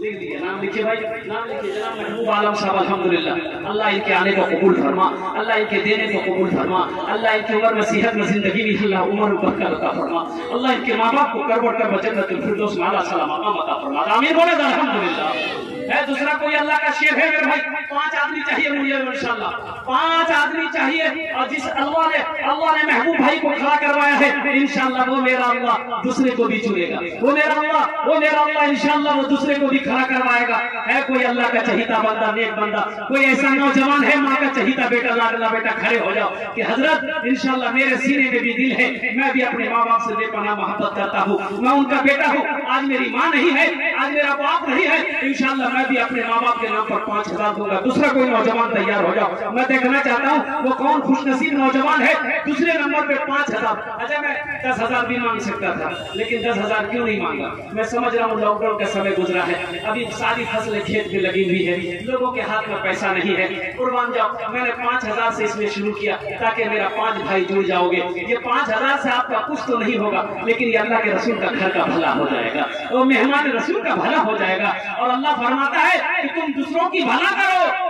लिख दिए नाम लिखिए भाई नाम लिखिए जनाब महबूब आलम साहब अल्हम्दुलिल्लाह अल्लाह इनके आने को कबूल फरमा अल्लाह इनके देने को कबूल फरमा अल्लाह इनकी उम्र में सेहत में ज़िंदगी में अल्लाह उम्र बरकत अता फरमा अल्लाह इनके माँ बाप को करबट कर जन्नतुल फिरदौस में आला सलाम मकाम अता फरमा आमीन बोले तो अल्हम्दुलिल्लाह है दूसरा कोई अल्लाह का शेर है मेरे भाई पाँच आदमी चाहिए मुझे इंशाल्लाह पाँच आदमी चाहिए और जिस अल्लाह ने अल्लाह ने महबूब भाई को खड़ा करवाया है इंशाल्लाह वो मेरा अल्लाह दूसरे को भी चुनेगा वो मेरा अल्लाह, वो मेरा अल्लाह इंशाल्लाह वो दूसरे को भी खड़ा करवाएगा। है कोई अल्लाह का चहीता बंदा, नेक बंदा? कोई ऐसा नौजवान है माँ का चहीता बेटा, लाडला बेटा खड़े हो जाओ कि हज़रत, इंशाल्लाह मेरे सीने में भी दिल है, मैं भी अपने माँ बाप से बेपना मोहब्बत करता हूँ। मैं उनका बेटा हूँ, आज मेरी माँ नहीं है, आज मेरा बाप नहीं है, इंशाल्लाह मैं भी अपने माँ बाप के नाम पर पाँच हज़ार दूँगा। दूसरा कोई नौजवान तैयार हो जाओ। मैं देखना चाहता हूँ, वो कौन खुशनसीब नौजवान है? दूसरे नंबर पे पाँच हज़ार। अच्छा मैं दस हज़ार भी मांग सकता था। लेकिन दस हज़ार क्यों नहीं मांगा? मैं समझ रहा हूँ लॉकडाउन का समय गुजरा है। अभी सारी फ़सलें खेत में लगी हुई है। लोगों के हाथ में पैसा नहीं है। कुर्बान जाओ। मैंने पाँच हज़ार से इसमें शुरू किया ताकि मेरा पाँच भाई जुड़ जाओगे। ये पाँच हज़ार से आपका कुछ तो नहीं होगा, लेकिन ये अल्लाह के रसूल का घर का भला हो जाएगा। और मेहमान रसूल का भला हो जाएगा। और अल्लाह फरमाता है कि तुम दूसरों की भला करो।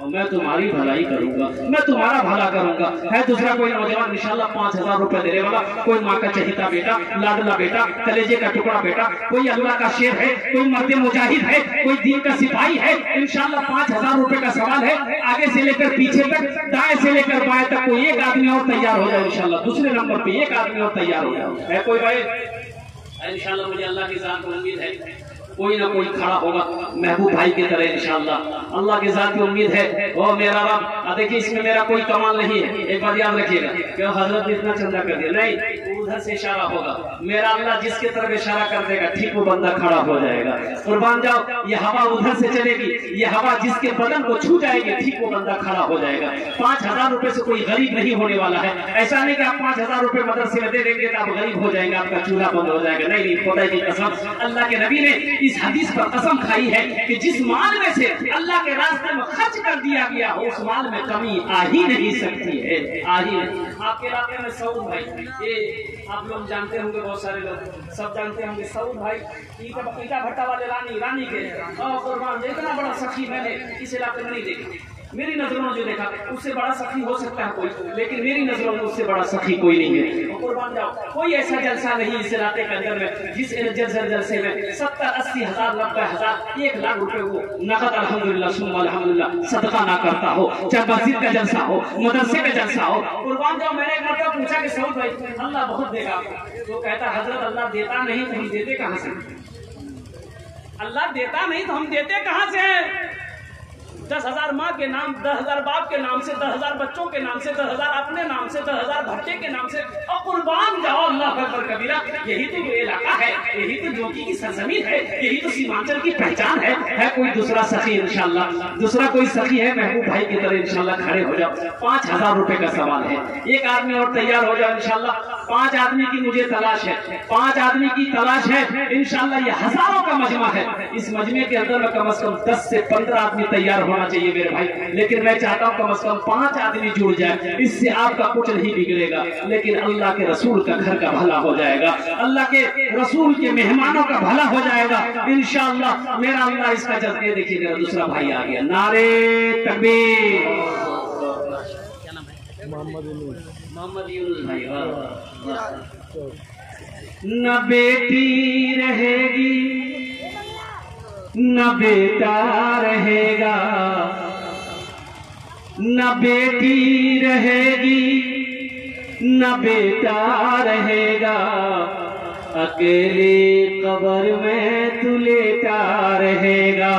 और मैं तुम्हारी भलाई करूँगा। मैं तुम्हारा भला करूँगा। है दूसरा कोई नौजवान, इंशाल्लाह पाँच हज़ार रुपए देने वाला, कोई माँ का चहिता बेटा, लाडला बेटा, कलेजे का टुकड़ा बेटा, कोई अल्लाह का शेर है, कोई मर्द मुजाहिद है, कोई दीन का सिपाही है, इंशाल्लाह पाँच हज़ार रुपए का सवाल है, आगे से लेकर पीछे तक, दाएँ से लेकर बाएँ तक कोई एक आदमी और तैयार हो जाए, इंशाल्लाह। दूसरे नंबर पे एक आदमी और तैयार हो जाए। कोई भाई? इंशाल्लाह मुझे अल्लाह की जान उम्मीद है। कोई ना कोई खड़ा होगा महबूब भाई की तरह, इंशाल्लाह। अल्लाह के साथ की उम्मीद है। ओ मेरा रब देखिए, इसमें मेरा कोई कमाल नहीं है। एक बात याद रखिएगा कि हज़रत ने इतना चंदा कर दिया। नहीं, उधर से इशारा होगा। मेरा अल्लाह जिसके तरफ़ इशारा कर देगा, ठीक वो बंदा खड़ा हो जाएगा। कुर्बान जाओ, ये हवा उधर से चलेगी। ये हवा जिसके बदन को छू जाएगी, ठीक वो बंदा खड़ा हो जाएगा। पाँच हज़ार रुपए से कोई गरीब नहीं होने वाला है। ऐसा नहीं कि आप पाँच हज़ार रुपए मदरसे में दे देंगे तो आप गरीब हो जाएँगे, आपका चूल्हा बंद हो जाएगा। नहीं नहीं, खुदा की कसम, अल्लाह के नबी ने इस हदीस पर कसम खाई है कि जिस माल में से अल्लाह के रास्ते में खर्च कर दिया गया हो उस माल में कमी आ ही नहीं सकती है। आ ही आपके इलाके में सऊद भाई, ये आप लोग जानते होंगे बहुत सारे लोग, सब जानते होंगे सऊद भाई, ईटा भट्टा वाले रानी रानी के और इतना बड़ा सखी मैंने इस इलाके में नहीं देखा। मेरी नज़रों में जो देखा, उससे बड़ा सखी हो सकता है कोई, लेकिन मेरी नज़रों में उससे बड़ा सखी कोई नहीं है। कोई ऐसा जलसा नहीं इस इलाके के अंदर में, जिस जलसे जलसे में सत्तर अस्सी हज़ार, नब्बे हज़ार, एक लाख रुपए वो नकद अल्हम्दुलिल्लाह, सुम्मा अल्हम्दुलिल्लाह, सदका ना करता हो चाहे मस्जिद का जलसा हो, मदरसे का जलसा हो। कुर्बान जाओ, मैंने एक मरतबा पूछा कि सऊद भाई, अल्लाह बहुत देगा आपको। तो कहता, हज़रत, अल्लाह देता नहीं तो हम देते कहाँ से? अल्लाह देता नहीं तो हम देते कहाँ से दस हज़ार माँ के नाम, दस हज़ार बाप के नाम से, दस हज़ार बच्चों के नाम से, दस हज़ार अपने नाम से, दस हज़ार भट्टे के नाम से। और कुर्बान जाओ अल्लाह अकबर कबीरा यही तो ये इलाका है, यही तो जोगी की सरजमीन है, यही तो सीमांचल की पहचान है। है कोई दूसरा सखी, इंशाल्लाह? दूसरा कोई सखी है, महबूब भाई की तरह इंशाल्लाह खड़े हो जाओ। पाँच हज़ार रुपए का सवाल है। एक आदमी और तैयार हो जाओ इंशाल्लाह। पाँच आदमी की मुझे तलाश है। पाँच आदमी की तलाश है। इंशाल्लाह ये हज़ारों का मजमा है। इस मजमे के अंदर में कम से कम दस से पंद्रह आदमी तैयार होना चाहिए मेरे भाई। लेकिन मैं चाहता हूँ कम अज कम पाँच आदमी जुड़ जाए इससे आपका कुछ नहीं बिगड़ेगा। लेकिन अल्लाह के रसूल का घर का भला हो जाएगा। अल्लाह के रसूल के मेहमानों का भला हो जाएगा। इंशाल्लाह मेरा अल्लाह इसका जज्बे देखिए मेरा दूसरा भाई आ गया। नारे तकबीर। मोहम्मद यूनुस भाई वाह, वाह। न बेटी रहेगी न बेटा रहेगा, न बेटी रहेगी, न बेटा रहेगा। अकेले कबर में तू लेटा रहेगा।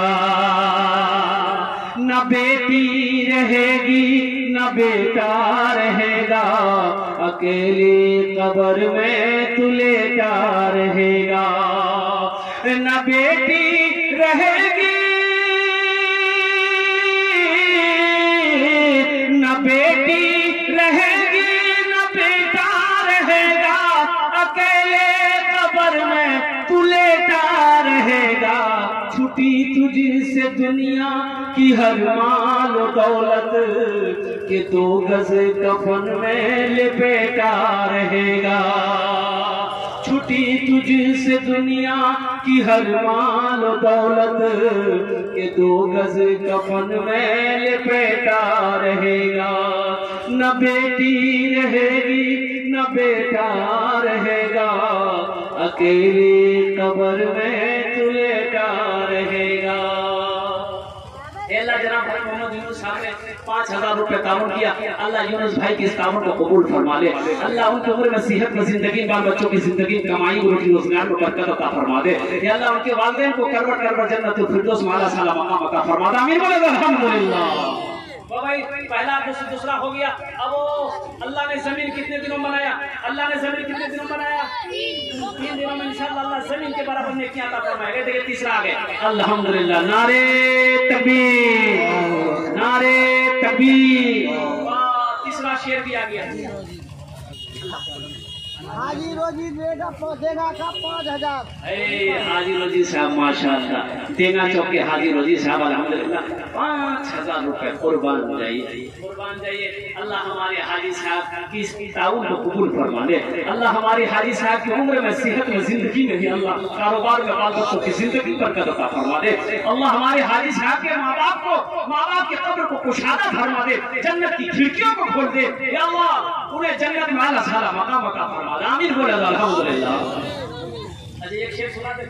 न बेटी रहेगी, न बेटा रहेगा। अकेले कबर में तू लेटा रहेगा। न बेटी रहेगी। बेटी रहेगी, न बेटा रहेगा। अकेले में तू लेटा रहेगा छुटी तुझसे दुनिया की हर माल दौलत के दो गज कफन में लिपेटा रहेगा। छुटी तुझसे दुनिया की हर माल दौलत के दो गज कफन में बेटा रहेगा। न बेटी रहेगी, न बेटा रहेगा। अकेले कबर में तू ने पाँच हज़ार रूपए ताउन किया। अल्लाह यूनुस भाई के इस ताउन को कबूल फरमा ले। अल्लाह उनके उम्र में सेहत में ज़िंदगी, बाल बच्चों की ज़िंदगी, कमाई रोटी रोज़गार में बरकत अता फरमा दे। अल्लाह उनके वालदेन को करवट करवट जन्नत फिरदौस माला साला मकाम अता फरमा दे। आमीन बोले, अल्हम्दुलिल्लाह। भाई, पहला दूसरा दूसरा हो गया। अब वो अल्लाह ने ज़मीन कितने दिनों बनाया अल्लाह ने ज़मीन कितने दिनों बनाया तीन दिनों में इंशाल्लाह ज़मीन के बराबर ने किया था फरमाएगा देखिए, तीसरा आ गया। अल्हम्दुलिल्लाह, नारे तकबीर। नारे तकबीर। तीसरा शेर भी आ गया। हाजी रोजी देगा देगा का पाँच हज़ार। हाजी रोजी साहब देना चौक के हाजी रोजी साहब, अल्हम्दुलिल्लाह। पाँच हज़ार रुपए कुर्बान जाइए। कुर्बान जाइए। अल्लाह हमारे हाजी साहब की इस ताउन को कबूल फरमा दे अल्लाह हमारे हाजी साहब की उम्र में सेहत में ज़िंदगी में अल्लाह कारोबार में बाल बच्चों की ज़िंदगी बरकत अता फरमा दे अल्लाह हमारे हाजी साहब के माँ बाप को माँ बाप के कब्र को कुशादा फरमा दे जन्नत की खिड़कियों को खोल दे। अल्लाह उन्हें जन्नत में आला साला मकाम अता फरमा दे आमीन बोले अल्हम्दुलिल्लाह। अच्छा एक शेर सुना दे।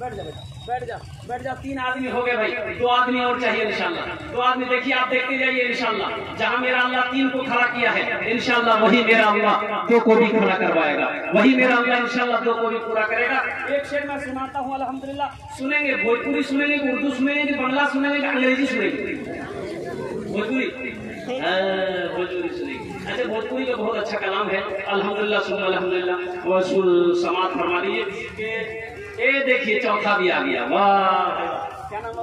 बैठ जा बेटा बैठ जा बैठ जा तीन आदमी हो गए भाई। दो आदमी और चाहिए इंशाल्लाह। दो आदमी देखिए आप देखते जाइए इंशाल्लाह। जहाँ मेरा अल्लाह तीन को खड़ा किया है इंशाल्लाह वही मेरा अल्लाह दो को भी खड़ा करवाएगा। वही मेरा अल्लाह इंशाल्लाह दो को भी पूरा करेगा। एक शेर मैं सुनाता हूँ अल्हम्दुलिल्लाह। सुनेंगे भोजपुरी सुनेंगे उर्दू सुनेंगे कि बांग्ला सुनेंगे कि अंग्रेज़ी सुनेंगे? भोजपुरी? हाँ, भोजपुरी सुनेंगे। अच्छा भोजपुरी का बहुत अच्छा कलाम है। अल्हम्दुलिल्लाह सुन अल्हम्दुलिल्लाह। वो सुन फरमा लीजिए ये देखिए चौथा भी आ गया। वाह। क्या नाम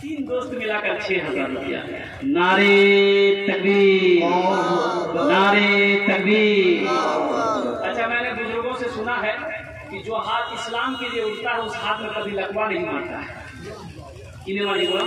तीन दोस्त मिलाकर छह हज़ार रुपया। नारे तकबीर। नारे तकबीर। अच्छा मैंने बुज़ुर्गों से सुना है कि जो हाथ इस्लाम के लिए उठता है उस हाथ में कभी लकवा नहीं मारता। है किने वाली बोला?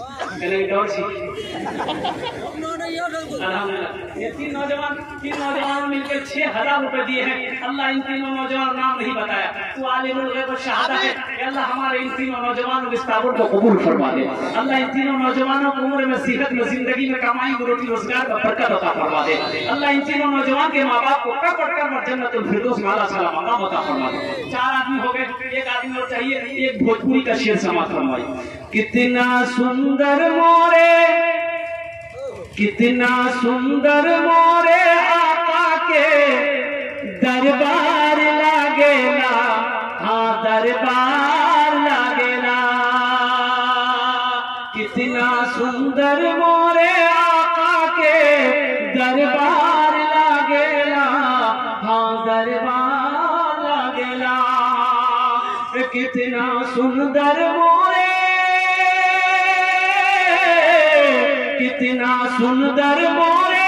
ये तीन नौजवान तीन नौजवान मिलकर छह हज़ार रुपए दिए हैं। अल्लाह इन तीनों नौजवान नाम नहीं बताया। तू शहादा है। अल्लाह हमारे इन तीनों नौजवानों के इस्ताबुल को कबूल फरमा दे। अल्लाह इन तीनों नौजवानों को उम्र में सेहत में ज़िंदगी में कमाई में रोटी रोज़गार का बरकत अता फरमा दे। अल्लाह इन तीनों नौजवान के माँ बाप को कब पढ़कर मर जन्नतुल फिरदौस में ताला मकाम अता फरमा दे। चार आदमी हो गए। एक आदमी और चाहिए। एक भोजपुरी का शेर समाप्त फरमाई कितना सुंदर मोरे, कितना सुंदर मोरे आका के दरबार लागेला हाँ दरबार लागेला कितना सुंदर मोरे आका के दरबार लागेला हाँ दरबार लागेला कितना सुंदर सुंदर मोरे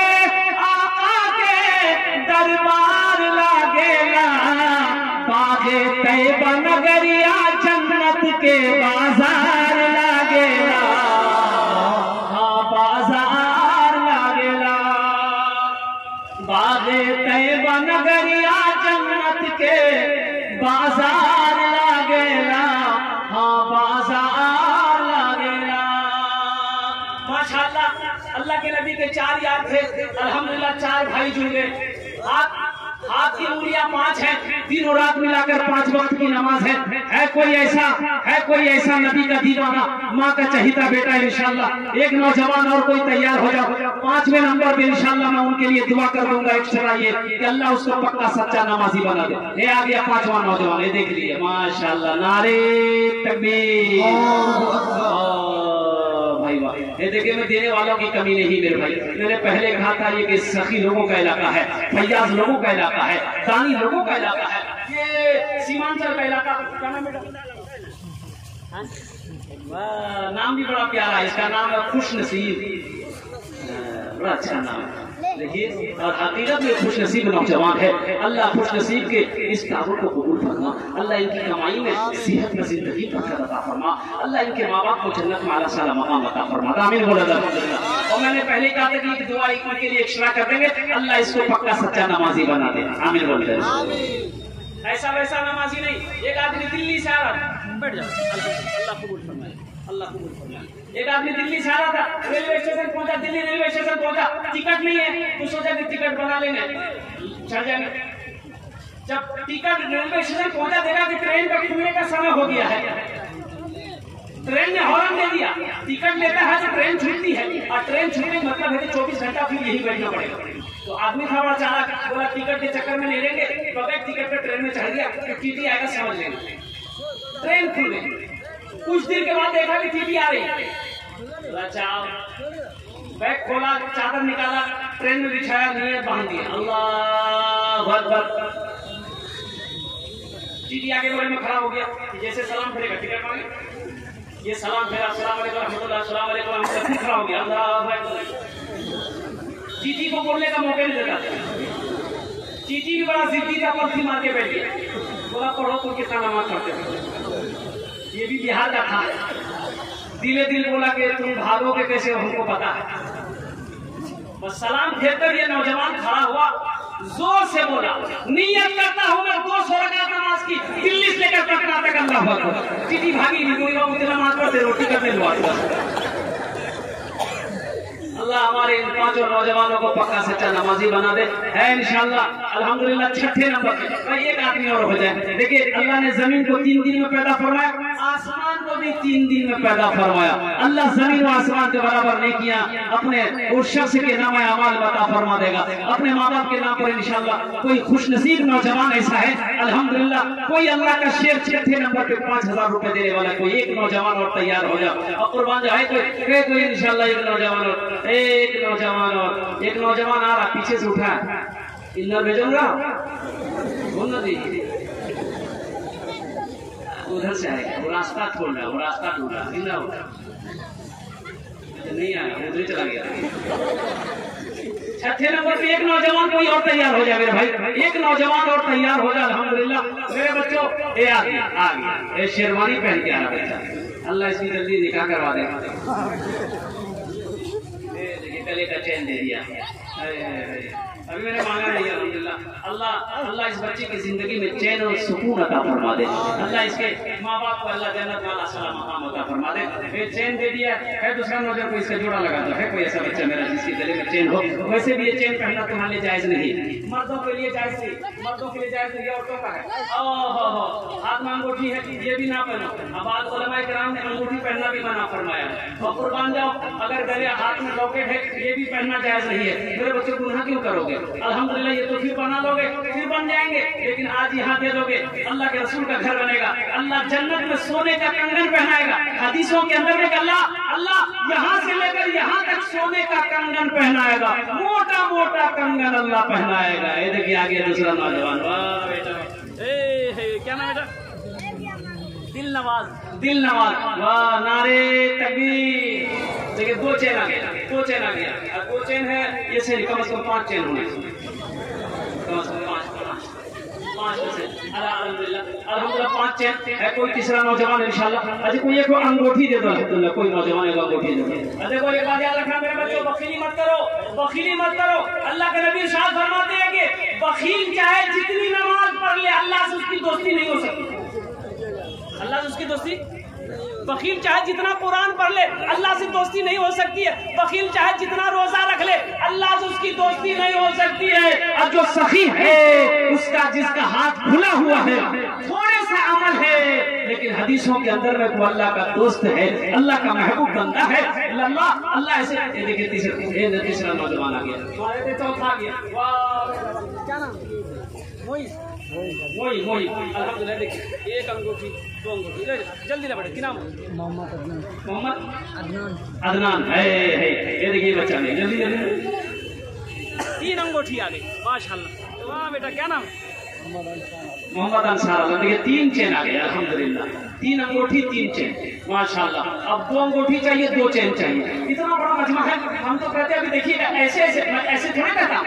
आका के दरबार लागेला बागे तय बनगरिया जन्नत के बाज़ार थे अल्हम्दुलिल्लाह चार भाई जुड़ गए। हाथ हाथ की उंगलियाँ पाँच है तीनों रात मिलाकर पाँच वक्त की नमाज़ है। है कोई ऐसा है कोई ऐसा नबी का दीवाना माँ का चहिता बेटा है इंशाल्लाह। एक नौजवान और कोई तैयार हो जाओ। पाँचवें नंबर पे इंशाल्लाह मैं उनके लिए दुआ कर दूँगा एक्स्ट्रा ये कि अल्लाह उसको पक्का सच्चा नमाजी बना दे। ये आ गया पांचवा नौजवान ये देख लीजिए। माशाल्लाह नारे तकबीर ये देखिए, मैं देने वालों की कमी नहीं मेरे भाई। मैंने पहले कहा था ये कि सखी लोगों का इलाका है, फैयाज लोगों का इलाका है, दानी लोगों का इलाका है। ये सीमांचल का इलाका, क्या नाम भी बड़ा प्यारा है, इसका नाम है खुश नसीब बड़ा अच्छा नाम है। देखिए हकीकत खुश नसीब नौजवान है। अल्लाह खुश नसीब के इस काबुल को कबूल फरमा। अल्लाह इनकी कमाई में सेहत में ज़िंदगी बरकत अता फरमा। अल्लाह इनके माँ बाप को जन्नत में आला साला मकाम अता फरमा आमीन बोला और मैंने पहले कहा था कि दुआ एक के लिए एक्स्ट्रा कर देंगे। अल्लाह इसको पक्का सच्चा नमाजी बना दे। आमीन बोल ऐसा वैसा नमाजी नहीं। एक आदमी दिल्ली से आ रहा बैठ जाओ। अल्लाह कबूल फरमाए। अल्लाह कबूल एक आदमी दिल्ली से आ रहा था, रेलवे स्टेशन पहुँचा, दिल्ली रेलवे स्टेशन पहुँचा। टिकट नहीं है तो सोचा कि टिकट बना लेंगे। जाएँगे। जब टिकट रेलवे स्टेशन पहुँचा, देखा कि ट्रेन का खुलने का समय हो गया है। ट्रेन ने हॉर्न दे दिया। टिकट लेता है तो ट्रेन छूटती है। और ट्रेन छूटने का मतलब है कि चौबीस घंटा फिर यही बैठना पड़ेगा। तो आदमी था, बड़ा चालाक। बोला, टिकट के चक्कर में ले लेंगे। बगैर टिकट पे ट्रेन में चढ़ गया। तो टीटी आएगा, समझ लेंगे। ट्रेन खुल गई। कुछ देर के बाद देखा कि टीटी आ रही। अच्छा बैग खोला, चादर निकाला, ट्रेन में बिछाया नियत बाँध दिया। अल्लाह टीटी आगे बगल में खड़ा हो गया जैसे सलाम फेरेगा टिकट मांगे ये सलाम फेरा सलाम फिर खड़ा हो गया। अल्लाह चीटी को बोलने का मौका नहीं देता। चीटी भी बड़ा जिद्दी का पर्थी मार के बैठ गया। बोला, पढ़ो तुम कितना नमाज़ पढ़ते हो? ये भी बिहार का था। दिले दिल बोला कि तुम भागोगे कैसे, हमको पता है। बस सलाम फेर ये नौजवान खड़ा हुआ, ज़ोर से बोला, नियत करता हूँ मैं दो सौ रकात नमाज़ की, दिल्ली से लेकर पटना तक अल्लाह भागी नहीं कोई नमाज़ पढ़ते रोटी करने लो अल्लाह हमारे इन पाँचों नौजवानों को पक्का सच्चा नमाजी बना दे है इंशाल्लाह अल्हम्दुलिल्लाह छठे नंबर पे भाई एक आदमी और हो जाए देखिए अल्लाह ने ज़मीन को तीन दिन में पैदा फरमाया आसमान को भी तीन दिन में पैदा फरमाया अल्लाह ज़मीन और आसमान के बराबर नहीं किया अपने उस शख्स के नाम अमाल बता फरमा देगा अपने माँ बाप के नाम पर इंशाल्लाह कोई खुश नसीब नौजवान ऐसा है अल्हम्दुलिल्लाह कोई अल्लाह का शेर छठे नंबर पे पाँच हज़ार रुपए देने वाला कोई एक नौजवान और तैयार हो जाओ और कुर्बान जो है कोई इंशाल्लाह एक नौजवान और एक नौजवान और एक नौजवान आ रहा, पीछे से उठा। इधर भेजूँगा बोल ना दी। उधर से आएगा। वो रास्ता छोड़ रहा वो रास्ता ढूंढ रहा इधर उठा नहीं आया उधर चला गया। छठे नंबर पे एक नौजवान कोई और तैयार हो जाए मेरे भाई। एक नौजवान और तैयार हो जाए, अल्हम्दुलिल्लाह। मेरे बच्चों ये आ गया आ गया। ये शेरवानी पहन के आ रहा बच्चा अल्लाह इसकी जल्दी निकाह करवा देखिए गले का चैन दे दिया अरे, अरे, अभी मैंने मांगा नहीं अल्हम्दुलिल्लाह। अल्लाह अल्लाह इस बच्चे की ज़िंदगी में चैन और सुकून अता फरमा दे। अल्लाह इसके माँ बाप को अल्लाह जन्नत वाला सला मकाम अता फरमा दे। ये चैन दे दिया है दूसरा नज़र को इसका जोड़ा लगा दो। है कोई ऐसा बच्चा मेरा जिसके गले में चैन हो, वैसे भी ये चैन पहनना तुम्हारे लिए जायज़ नहीं। मर्दों के लिए जायज़ नहीं। मर्दों के लिए जायज़ नहीं औरतों का है। हाथ में अंगूठी है ये भी ना पहनो। अब आज कराम ने अंगूठी पहनना भी मना फरमाया। और कुर्बान जाओ, अगर गले हाथ में लॉकेट है, ये भी पहनना जायज़ नहीं है। मेरे बच्चे गुनाह क्यों करोगे? अल्हम्दुलिल्लाह, ये तो फिर बना लोगे, फिर बन जाएँगे। लेकिन आज यहाँ दे दोगे, अल्लाह के रसूल का घर बनेगा। अल्लाह जन्नत में सोने का कंगन पहनाएगा। हदीसों के अंदर में अल्लाह अल्लाह यहाँ से लेकर यहाँ तक सोने का कंगन पहनाएगा। मोटा मोटा कंगन अल्लाह पहनाएगा। ये देखिए आगे दूसरा नौजवान। क्या नाम बेटा? दिल नवाज़ दिल नवाज़ वाह नारे तकबीर देखिए, दो चेन आ गया, दो चेन आ गया। दो चेन है, ये से कम से कम पाँच चेन होने। कम चेन। इंशाल्लाह? अच्छा अंगूठी दे दो कोई नौजवान एक अंगूठी दे दो। एक बात याद रखना मेरे बच्चों बखीली मत करो बखीली मत करो। अल्लाह के नबी साहब फरमाते हैं कि बखील चाहे जितनी नमाज़ पढ़ ले, अल्लाह से उसकी दोस्ती नहीं हो सकती। अल्लाह से उसकी दोस्ती बखील चाहे जितना कुरान पढ़ ले, अल्लाह से दोस्ती नहीं हो सकती है। बखील चाहे जितना रोजा रख ले, अल्लाह से उसकी दोस्ती नहीं हो सकती है। और जो सखी है, उसका जिसका हाथ खुला हुआ है, थोड़े सा अमल है, लेकिन हदीसों के अंदर में वो अल्लाह का दोस्त है, अल्लाह का महबूब बंदा है अल्लाह ऐसे देखिए तीसरा तीसरा नौजवान आ गया। चौथा आ गया। क्या नाम? मोई वही मोई देख एक अंगूठी दो अंगूठी जल्दी ना क्या नाम अदनान मोहम्मद अदनान है ये देखिए बच्चा नहीं जल्दी जल्दी तीन अंगूठी आ गई माशाल्लाह वाह बेटा क्या नाम है? मोहम्मद अंसार देखिए तीन चेन आ गए, अल्हम्दुलिल्लाह तीन अंगूठी तीन चेन। माशाल्लाह। अब दो अंगूठी चाहिए दो चैन चाहिए। इतना बड़ा मजमा है। हम तो कहते हैं अभी देखिए ऐसे ऐसे मैं ऐसे थोड़ी कहता।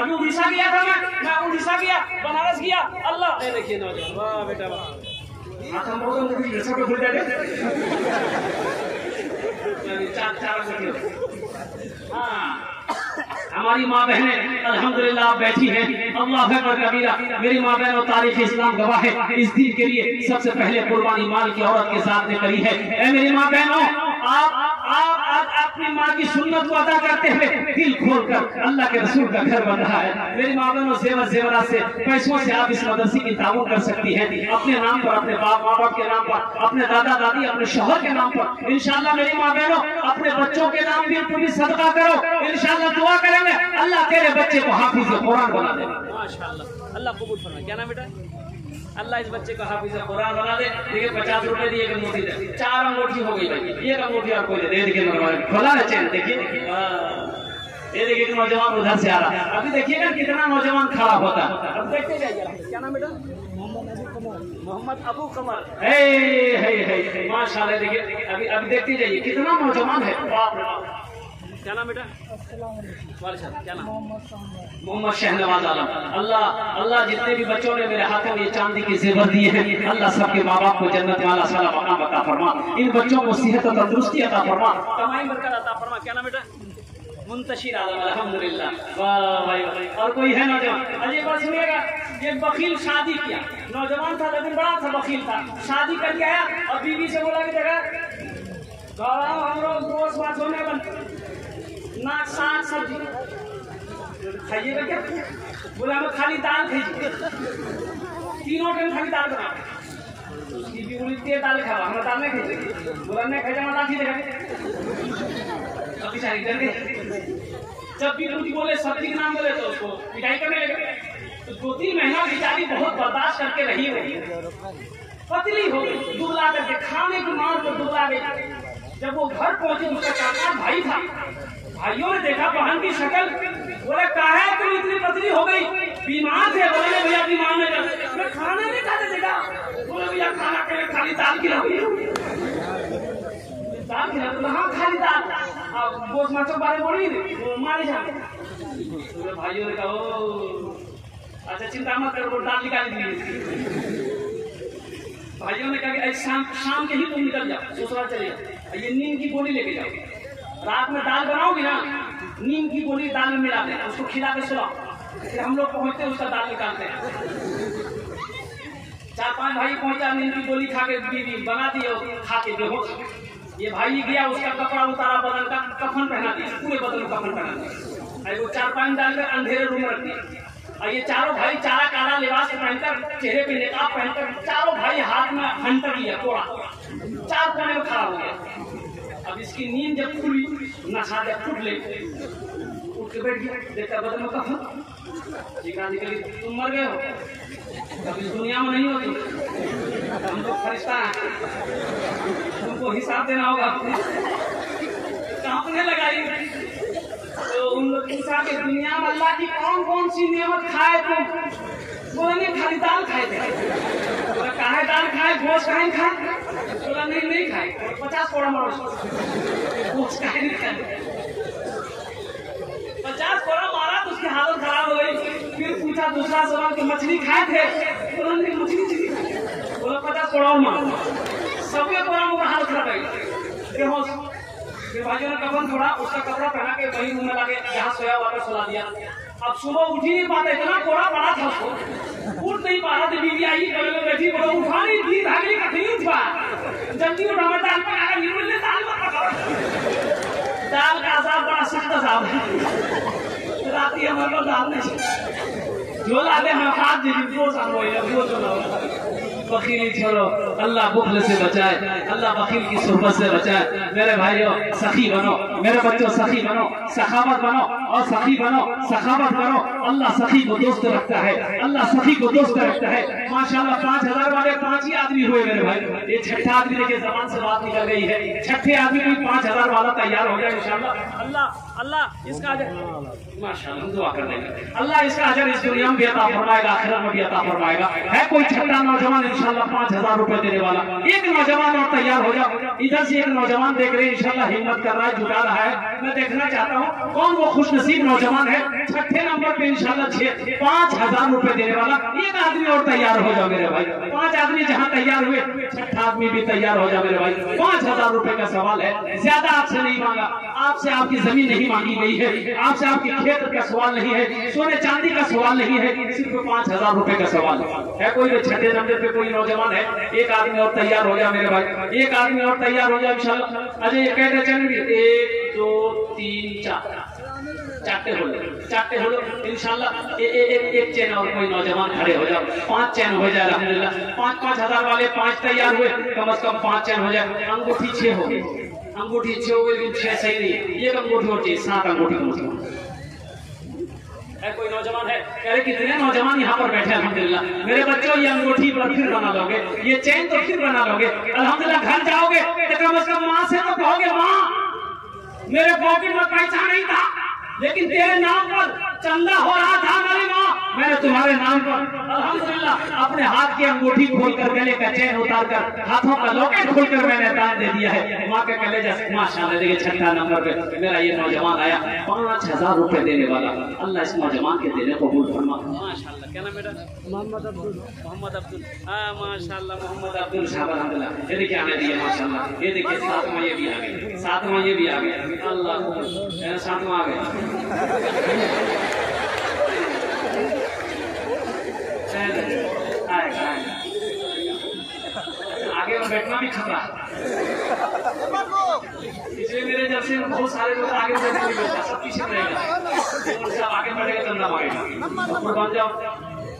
अभी उड़ीसा गया था मैं मैं उड़ीसा गया बनारस गया। अल्लाह। देखिए नौजवान। वाह बेटा वाह। चार चार हाँ। हमारी माँ बहने अल्हम्दुलिल्लाह आप बैठी है। अल्लाह कबीरा मेरी माँ बहन तारीख इस्लाम गवाह है। इस दिन के लिए सबसे पहले कुर्बानी माल की औरत के साथ ने करी है। मेरी माँ बहनों आप आप आज अपनी माँ की सुन्नत को अदा करते हुए दिल खोल कर अल्लाह के रसूल का घर बन रहा है। मेरी माँ बहनों जेवर जेवरात से पैसों से आप इस मदरसे की ताउन कर सकती है। अपने नाम पर, अपने बाप माँ बाप के नाम पर, अपने दादा दादी अपने शोहर के नाम पर। इंशाल्लाह मेरी माँ बहनों अपने बच्चों के नाम भी पूरी सदका करो। इंशाल्लाह दुआ करेंगे अल्लाह तेरे बच्चे को हाफिज कुरान बना दे। माशाल्लाह। अल्लाह कबूल फरमाए। क्या नाम बेटा? अल्लाह इस बच्चे को हाफिज कुरान बना दे। देखिए, पचास रुपए दी एक अंगूठी दे चार अंगूठी हो गई भाई। एक अंगूठी और कोई दे देखिए मनोहर खोला ना चैन, देखिए। देखिए हाँ। ये देखिए नौजवान उधर से आ रहा। है अभी देखिएगा कितना नौजवान खड़ा होता है। अब देखते जाइए। क्या नाम बेटा? मोहम्मद अबू कमर हे हे हे हे। माशाल्लाह, देखिए। अभी अभी देखते जाइए, कितना नौजवान है। क्या नाम बेटा? मोहम्मद शहनवाज आलम। अल्लाह अल्लाह जितने भी बच्चों ने मेरे हाथों में ये चांदी के जेवर दिए हैं अल्लाह सबके माँ बाप को जन्नत वाला साला मकाम अता फरमा। इन बच्चों को सेहत और तंदुरुस्ती अता फरमा। कमाई बरकत अता फरमा। क्या नाम बेटा? मुंतशिर आलम अल्हम्दुलिल्लाह। वाह भाई और कोई है नौजवान? अजय बात सुनिएगा। ये बकील शादी किया। नौजवान था लेकिन बड़ा था बकील था। शादी करके आया और बीवी से बोला कि जगह गौरव हम लोग दोस्त बात होने बन नाक साग सब्ज़ी। खाइएगा क्या? बोला, हमें खाली दाल खाई तीनों टाइम खाली दाल बना उसकी भी उल्टी दाल खावा हमरा दाल नहीं खाई बोला नहीं खाई जामा दाल खी अभी डर गई। जब भी कुछ बोले, सब्ज़ी के नाम बोले तो उसको पिटाई करने लगे। तो दो तीन महीना बेचारी बहुत बर्दाश्त करके रही हुई पतली हो गई दुबला करके, खाने की मार पर दुबला गई। जब वो घर पहुँची, उसका चाचा भाई था। भाइयों ने देखा बहन की शक्ल। बोले काहे तुम इतनी पतली हो गई। बीमार थे बोले भैया बीमार में मैं खाना नहीं खाते देखा बोले भैया खाना के खाली दाल खिलाओ दाल खिला तो हाँ खाली दाल। अब बोस माचो बारे बोली मारे जाते बोले भाइयों ने कहा "ओ, अच्छा चिंता मत करो दाल निकाल दी भाइयों ने कहा कि शाम शाम के ही तुम निकल जाओ ससुराल चले जाओ। ये नीम की गोली लेके जाओ। रात में दाल बनाओगी ना, नीम की गोली दाल में मिला देना उसको खिला के सुलाओ फिर हम लोग पहुँचते हैं, उसका दाल निकालते हैं। चार पाँच भाई पहुँचा, नीम की गोली खा के बीवी बना दी और खा के बेहोश। ये भाई गया, उसका कपड़ा उतारा, बदन का कफन पहना दिया, पूरे बदन में कफन पहना दिया। वो चार पाँच डालकर अंधेरे रूम रख दिया और ये चारों भाई चारा काला लिबास पहनकर, चेहरे पे निकाब पहनकर, चारों भाई हाथ में हंटर लिया, तोड़ा। चार कोने में खड़ा हो गया। अब इसकी नींद जब खुली नशा जब फूट ले, उठ के बैठ गया देखा बदन में कफन चिकना निकली, तुम मर गए हो। अब इस दुनिया में नहीं हो तुम हम लोग फरिश्ता हैं। तुमको हिसाब देना होगा। कांपने लगाई? तो उन लोग पूछा कि दुनिया में अल्लाह की कौन कौन सी नियमत खाए तुम? बोला नहीं, खाली दाल खाए थे। काहे दाल खाए गोश्त काहे खाए। बोला नहीं नहीं खाए। पचास कोड़ा मारो। गोश्त काहे नहीं खाए। पचास कोड़ा मारा तो उसकी हालत खराब हो गई। फिर पूछा दूसरा सवाल कि मछली खाए थे? बोला, नहीं, मछली खाई। बोला, पचास कोड़ा और मारो। सबके कोड़ा में हालत खराब है। बेहोश। फिर भाइयों ने कफन छोड़ा उसका कपड़ा पहना के वही रूम में लाके जहाँ सोया था, सुला दिया। अब सुबह उठ ही नहीं पाता इतना कोड़ा पड़ा था। उसको उठ नहीं पा रहा था बीवी आई कल में बैठी, बोला, उठा नहीं थी भागली का नहीं उठा जल्दी उठा, मैं दाल पका के नींबू ले दाल मत पकाओ दाल का असाब बड़ा सख्त असाब है राती हमारे को दाल नहीं जो लाते हम हाथ दे दी वो सामो है वो जो ना बखीली छोड़ो। अल्लाह बुखल से बचाए। अल्लाह बखील की सोहबत से बचाए। मेरे भाइयों, सखी बनो। मेरे बच्चों, सखी बनो। सखावत बनो और सखी बनो। सखावत करो अल्लाह सखी को दोस्त रखता है। अल्लाह सखी को दोस्त रखता है। माशाल्लाह पाँच हज़ार वाले पाँच ही आदमी हुए मेरे भाई। ये छठा आदमी देखिए जबान से बात निकल गई है। छठे आदमी भी पाँच हज़ार वाला तैयार हो गया, इंशाल्लाह। अल्लाह अल्लाह, इसका माशाल्लाह, दुआ अल्लाह, इसका अजर इस दुनिया में भी अता फरमाएगा, आखिरत में भी अता फरमाएगा। है कोई छठा नौजवान इंशाल्लाह पाँच हज़ार रुपए देने वाला। एक नौजवान और तैयार हो जाओ। इधर से एक नौजवान देख रहे हैं, इंशाल्लाह हिम्मत कर रहा है, जुटा रहा है। मैं देखना चाहता हूँ, कौन वो खुश नसीब नौजवान है? छठे नंबर पे इंशाल्लाह छह पाँच हज़ार रुपए देने वाला। एक आदमी और तैयार हो जाओ मेरे भाई। पाँच आदमी जहाँ तैयार हुए, छठा आदमी भी तैयार हो जाओ मेरे भाई। पाँच हज़ार रुपए का सवाल है, ज़्यादा आपसे नहीं मांगा। आपसे आपकी ज़मीन नहीं मांगी गई है, आपसे आपके खेत का सवाल नहीं है, सोने चांदी का सवाल नहीं है, सिर्फ़ पाँच हज़ार रुपए का सवाल है कोई छठे नंबर पे कोई नौजवान है? एक आदमी और तैयार हो जाए मेरे भाई। एक आदमी और तैयार हो जाए इंशाल्लाह अजय कहते चलेंगे एक, दो, तीन, चार। एक चैन और कोई नौजवान खड़े हो जाओ। पाँच चैन हो जाए, अल्हम्दुलिल्लाह। पाँच पाँच हज़ार वाले पाँच तैयार हुए। कम से कम पाँच चैन हो जाए। अंगूठी छह हो गई। अंगूठी छह हो गई, लेकिन छह सही नहीं एक अंगूठी होती है सात अंगूठी। कोई नौजवान है, कह रहे कितने नौजवान यहाँ पर बैठे अलहमदिल्ला मेरे बच्चों, ये अंगूठी पर फिर बना लोगे, ये चैन तो फिर बना लोगे। अलहमदिल्ला घर जाओगे तो कम अज कम माँ से तो कहोगे, माँ, मेरे पॉकेट में पैसा नहीं था। लेकिन तेरे नाम पर चंदा हो रहा था मेरी माँ। मैंने तुम्हारे नाम पर अल्हम्दुलिल्लाह अपने हाथ की अंगूठी खोलकर गले का चैन उतार कर हाथों का लॉकेट खोलकर मैंने दान दे दिया है। माँ के कलेजा माशाल्लाह देखिए छठा नंबर पे मेरा ये नौजवान आया पाँच हज़ार रुपए देने वाला। अल्लाह इस नौजवान के देने को कबूल फरमा। माशाल्लाह क्या नाम बेटा? मोहम्मद अब्दुल। मोहम्मद अब्दुल। हाँ माशाल्लाह मोहम्मद अब्दुल। साहब अल्हम्दुलिल्लाह। ये देखिए आने माशाल्लाह। ये देखिए सातवां ये भी आ गए सातवां ये भी आ गए अल्लाह सातवां आ आएगा। आगे पर बैठना भी खतरा है इसलिए मेरे जब से बहुत सारे लोग आगे बढ़ने नहीं बैठा सब पीछे रहेगा और सब आगे बढ़ेगा तो ना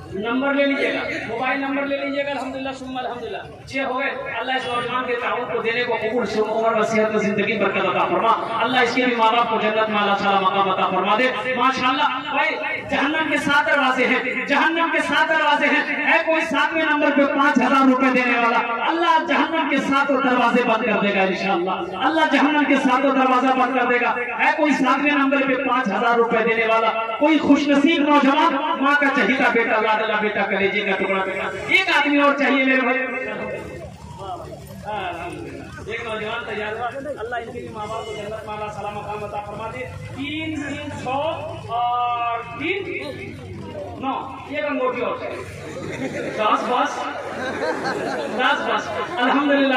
नंबर ले लीजिएगा। मोबाइल नंबर ले लीजिएगा, अल्हम्दुलिल्लाह, सुम्मा अल्हम्दुलिल्लाह। छह हो गए, अल्लाह इस नौजवान के ताउन को देने को कबूल से उम्र व सेहत ज़िंदगी, बरकत अता फरमा। अल्लाह इसके भी माँ बाप को जन्नत में अल्लाह ताला मकाम अता फरमा दे। माशाल्लाह, भाई, जहन्नम के सात दरवाजे हैं। जहन्नम के सात दरवाजे हैं। है कोई सातवें नंबर पे पाँच हज़ार रुपए देने वाला, अल्लाह जहन्नम के सातों दरवाजे बंद कर देगा, इंशाल्लाह। अल्लाह जहन्नम के सातों दरवाज़ा बंद कर देगा। है कोई सातवें नंबर पे पाँच हज़ार रुपए देने वाला, कोई खुशनसीब नौजवान, माँ का चहिता बेटा लाडला बेटा कलेजे का टुकड़ा टुकड़ा। एक आदमी और चाहिए मेरे भाई एक नौजवान तैयार हुआ। अल्लाह इनके लिए माँ बाप को जन्नत माला सलामत सलाम, मकाम अता फरमा दे। तीन तीन सौ और तीन। नौ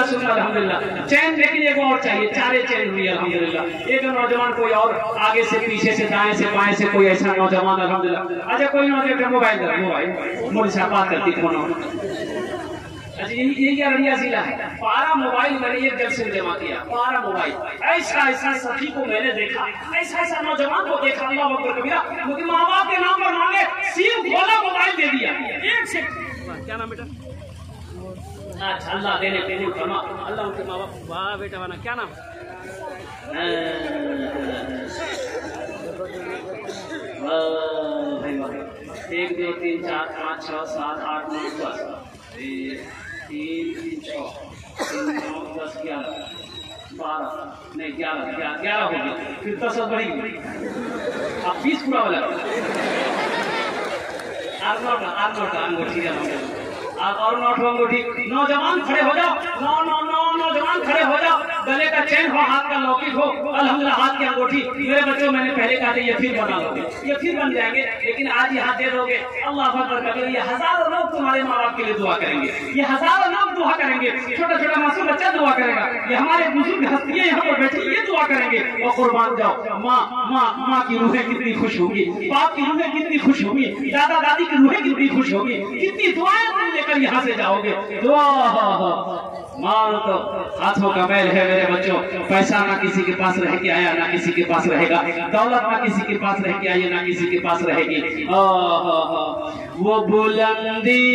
सुन चैन लेकिन एक और चाहिए। चारे चैन हुई, अल्हम्दुलिल्लाह। एक नौजवान कोई और, आगे से, पीछे से, दाएँ से, बाएँ से, कोई ऐसा नौजवान, अल्हम्दुलिल्लाह। अच्छा कोई नौजवान मोबाइल मोबाइल। मोबाइल से बात करती यही क्या रड़िया जिला है? पारा मोबाइल मैंने एक जल से जमा किया पारा मोबाइल। ऐसा ऐसा सखी को मैंने देखा ऐसा ऐसा नौजवान को देखा अल्लाह अकबर कबीरा। मुझे माँ बाप के नाम पर मांगे सिम खोला मोबाइल दे दिया। एक से क्या नाम बेटा? अच्छा अल्लाह देने देने फरमा अल्लाह उनके माँ बाप वाह बेटा वाना क्या नाम। एक दो तीन चार पाँच छः सात आठ नौ दस। तीन तीन छः नौ दस ग्यारह बारह नहीं ग्यारह ग्यारह ग्यारह हो गया फिर दस और बढ़ी आप बीस पूरा वाला आर नॉट आर नौ अंगूठी है आप और नॉट अंगूठी नौजवान खड़े हो जाओ। नौ नौ नौ, नौजवान खड़े हो जाओ। गले का चैन हो, हाथ का लौकिक हो अल्हम्दुलिल्लाह हाथ की अंगूठी। मेरे बच्चों, मैंने पहले कहा था, ये फिर बना लोगे। ये फिर बन जाएँगे। लेकिन आज यहाँ दे दोगे। अल्लाह अकबर कबीर, ये हज़ारों लोग तुम्हारे माँ बाप के लिए दुआ करेंगे। ये हज़ारों लोग दुआ करेंगे। छोटा छोटा मासूम बच्चा दुआ करेगा। ये हमारे बुज़ुर्ग हस्तियाँ यहाँ पर बैठी, ये दुआ करेंगे। और कुर्बान जाओ। माँ माँ माँ की रूहें कितनी खुश होगी। बाप की रूहें कितनी खुश होगी। दादा दादी की रूहें कितनी खुश होगी। कितनी दुआएँ तुम लेकर यहाँ से जाओगे। दुआ, माल तो हाथों का मैल है मेरे बच्चों। पैसा ना किसी के पास रह के आया, ना किसी के पास रहेगा। दौलत ना किसी के पास रह के आई, ना किसी के पास रहेगी। वो बुलंदी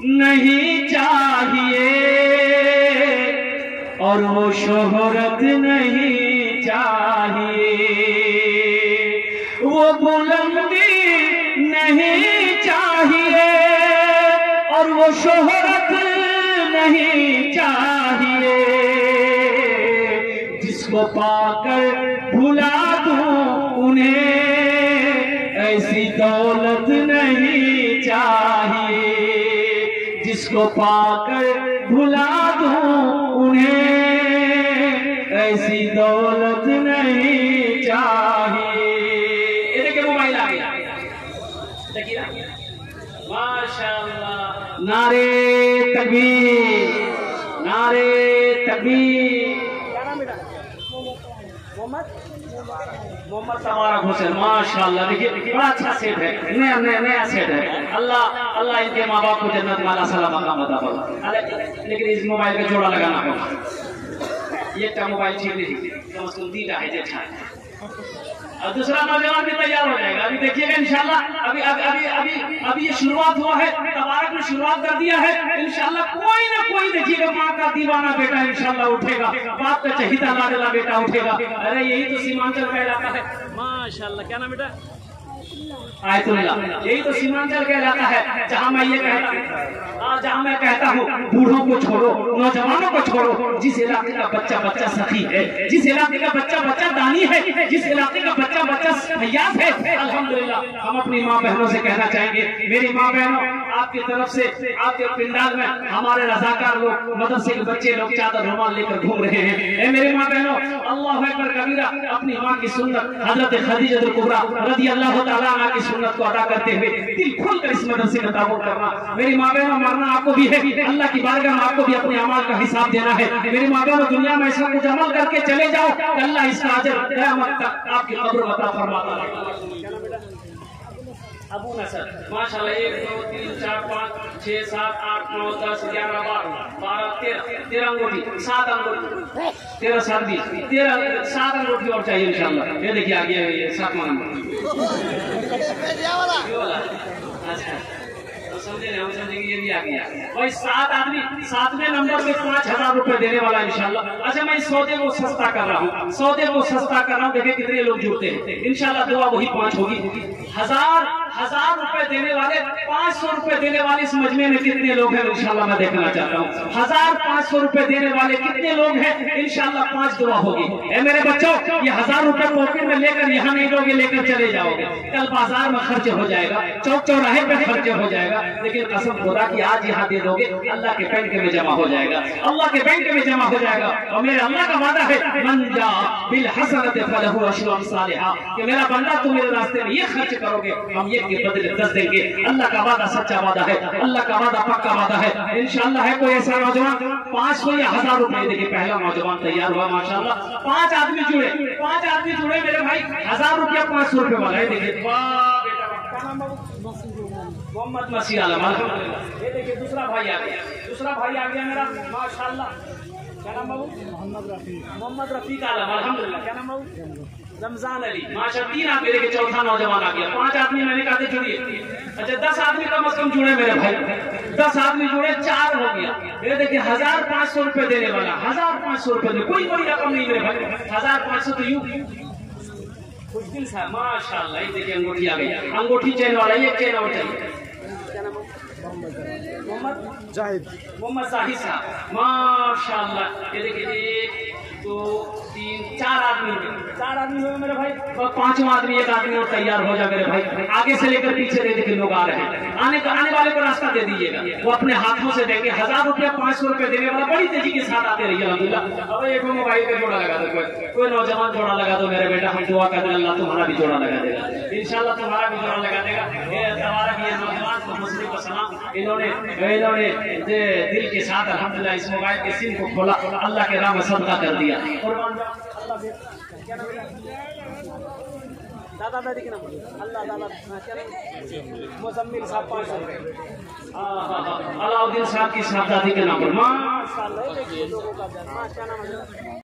नहीं चाहिए और वो शोहरत नहीं चाहिए। वो बुलंदी नहीं शोहरत नहीं चाहिए। जिसको पाकर भुला दूँ उन्हें, ऐसी दौलत नहीं चाहिए। जिसको पाकर भुला दूँ उन्हें, ऐसी दौलत नहीं चाहिए ये देखिए मोबाइल आ गया देखिए ना माशाल्लाह नारे तकबीर नारे तकबीर। मोहम्मद तबारक हुसैन, माशाल्लाह, देखिए बड़ा अच्छा सेट है। नया नया नया सेट है। अल्लाह अल्लाह इनके माँ बाप को जन्नत में सलाम अता फरमाए लेकिन इस मोबाइल का जोड़ा लगाना होगा ये मोबाइल ठीक नहीं कम है अच्छा है। और दूसरा नौजवान भी तैयार हो जाएगा। अभी देखिएगा, इंशाल्लाह, अभी अभी अभी अभी अभी ये शुरुआत हुआ है। तबारक ने शुरुआत कर दिया है। इंशाल्लाह कोई ना कोई देखिएगा, माँ का दीवाना बेटा इंशाल्लाह उठेगा। बाप का चहिता लाडला बेटा उठेगा। अरे यही तो सीमांचल का इलाका है। माशाल्लाह, क्या ना बेटा? आयतुल्ला। यही तो सीमांचल का इलाका है, जहाँ मैं ये कहता हूँ। जहाँ मैं कहता हूँ, बूढ़ों को छोड़ो, नौजवानों को छोड़ो। जिस इलाके का बच्चा बच्चा सखी है, जिस इलाके का बच्चा बच्चा दानी है, जिस इलाके का बच्चा बच्चा फैयाज है, अल्हम्दुलिल्लाह, हम अपनी माँ बहनों से कहना चाहेंगे, मेरी माँ बहनों, आपकी तरफ़ से, आपके पिंडाल में हमारे रजाकार लोग, मदरसे के बच्चे लोग चादर रुमाल लेकर घूम रहे हैं। मेरी माँ बहनों, अल्लाह कबीरा, अपनी माँ की सुन्नत हज़रत खदीजत कुबरा रज़ी अल्लाह अन्हा की सुन्नत को अदा करते हुए दिल खोल कर इस मदरसे में ताबूत करना। मेरी माँ बहनों मरना आपको भी है। अल्लाह की बारगाह में आपको भी अपने अमाल का हिसाब देना है। मेरी माँ बहनों दुनिया में इसका कुछ अमल करके चले जाओ अल्लाह इसका अजर आपकी कब्र बता फरमाता है अबू नसर माशाल्लाह, एक, दो, तीन, चार, पाँच, छह, सात, आठ, नौ, दस, ग्यारह, बारह बारह, तेरह तेरह अंगूठी, सात अंगूठी, तेरह सात बीस तेरह, सात अंगूठी और चाहिए इंशाल्लाह। ये देखिए आगे ये सातवां नंबर। अच्छा तो समझे हम ये आ गया। भाई सात आदमी, सातवें नंबर पे पाँच हज़ार रुपए देने वाला इंशाल्लाह। अच्छा मैं सौदे को सस्ता कर रहा हूँ। सौदे को सस्ता कर रहा हूँ, देखिए कितने लोग जुड़ते हैं। इंशाल्लाह दुआ वही पाँच होगी। हज़ार हज़ार रुपए देने वाले, पाँच सौ रुपए देने वाले इस मजमे में कितने लोग हैं, इंशाल्लाह मैं देखना चाहता हूँ। हज़ार पाँच सौ रुपए देने वाले कितने लोग हैं, इंशाल्लाह पाँच दुआ होगी। मेरे बच्चों, ये हज़ार रुपए पॉकेट में लेकर यहाँ नहीं लोगे, लेकर चले जाओगे। कल बाज़ार में खर्च हो जाएगा, चौक चौराहे पे खर्च हो जाएगा, लेकिन कसम खुदा की आज यहाँ दे दोगे, अल्लाह के बैंक में जमा हो जाएगा। अल्लाह के बैंक में जमा हो जाएगा। और मेरे अल्लाह का वादा है बिल फलहु कि मेरा बंदा, तुम मेरे रास्ते में ये खर्च करोगे, हम ये के बदले दस देंगे। अल्लाह का वादा सच्चा वादा है। अल्लाह का वादा पक्का वादा है। इंशाल्लाह है कोई ऐसा नौजवान पाँच सौ या हज़ार रुपए देखिए पहला नौजवान तैयार हुआ माशाला पाँच आदमी जुड़े पाँच आदमी जुड़े मेरे भाई। हज़ार रुपया पाँच सौ रुपए वाला है देखिए। मोहम्मद मसीह आलम ये देखिए दूसरा भाई आ गया। दूसरा भाई आ गया मेरा माशाल्लाह। क्या नाम बाबू मोहम्मद रफी मोहम्मद रफीक आलम अल्हम्दुलिल्लाह। क्या नाम बाबू रमज़ान अली। माशा तीन आदमी देखिए चौथा नौजवान आ गया। पाँच आदमी मैंने कहा थे जुड़िए अच्छा दस आदमी कम से कम जुड़े मेरे भाई। दस आदमी जुड़े चार हो गया। ये देखिए हज़ार पाँच सौ रुपए देने वाला हज़ार पाँच सौ रुपए। कोई बड़ी रकम नहीं मेरे भाई। हज़ार पाँच सौ तो यूँ। मुश्किल सा माशाल्लाह ये देखिए अंगूठी आ गई। अंगूठी चेन वाला ये चेन और चाहिए? मोहम्मद? जाहिद। मोहम्मद साहिद साहब। माशाल्लाह ये देखिए एक दो, तीन, चार आदमी चार आदमी हुए मेरे भाई पांचवा आदमी, एक आदमी और तैयार हो जाए मेरे भाई। आगे से लेकर पीछे दे देखिए लोग आ रहे हैं। आने आने वाले को रास्ता दे दीजिएगा। वो अपने हाथों से देंगे हज़ार रुपया, पाँच सौ रुपया देने वाला बड़ी तेज़ी के साथ आते रहिए अलहमदुल्ला अब एक मोबाइल का जोड़ा लगा दो, कोई नौजवान जोड़ा लगा दो मेरे बेटा, हम दुआ कर अल्लाह तुम्हारा भी जोड़ा लगा देगा। इंशाल्लाह तुम्हारा भी जोड़ा लगा देगा। इन्होंने इन्होंने दिल के साथ, अल्हम्दुलिल्लाह, इस मोबाइल के सिम को खोला। अल्लाह के राह में सदका कर दिया। दादा दादी के नाम अल्लाह दादा मुजम्मिल साहब पाँच सौ रुपये हाँ। अलाउद्दीन साहब की साहब दादी के नाम माशा लोगों का नाम है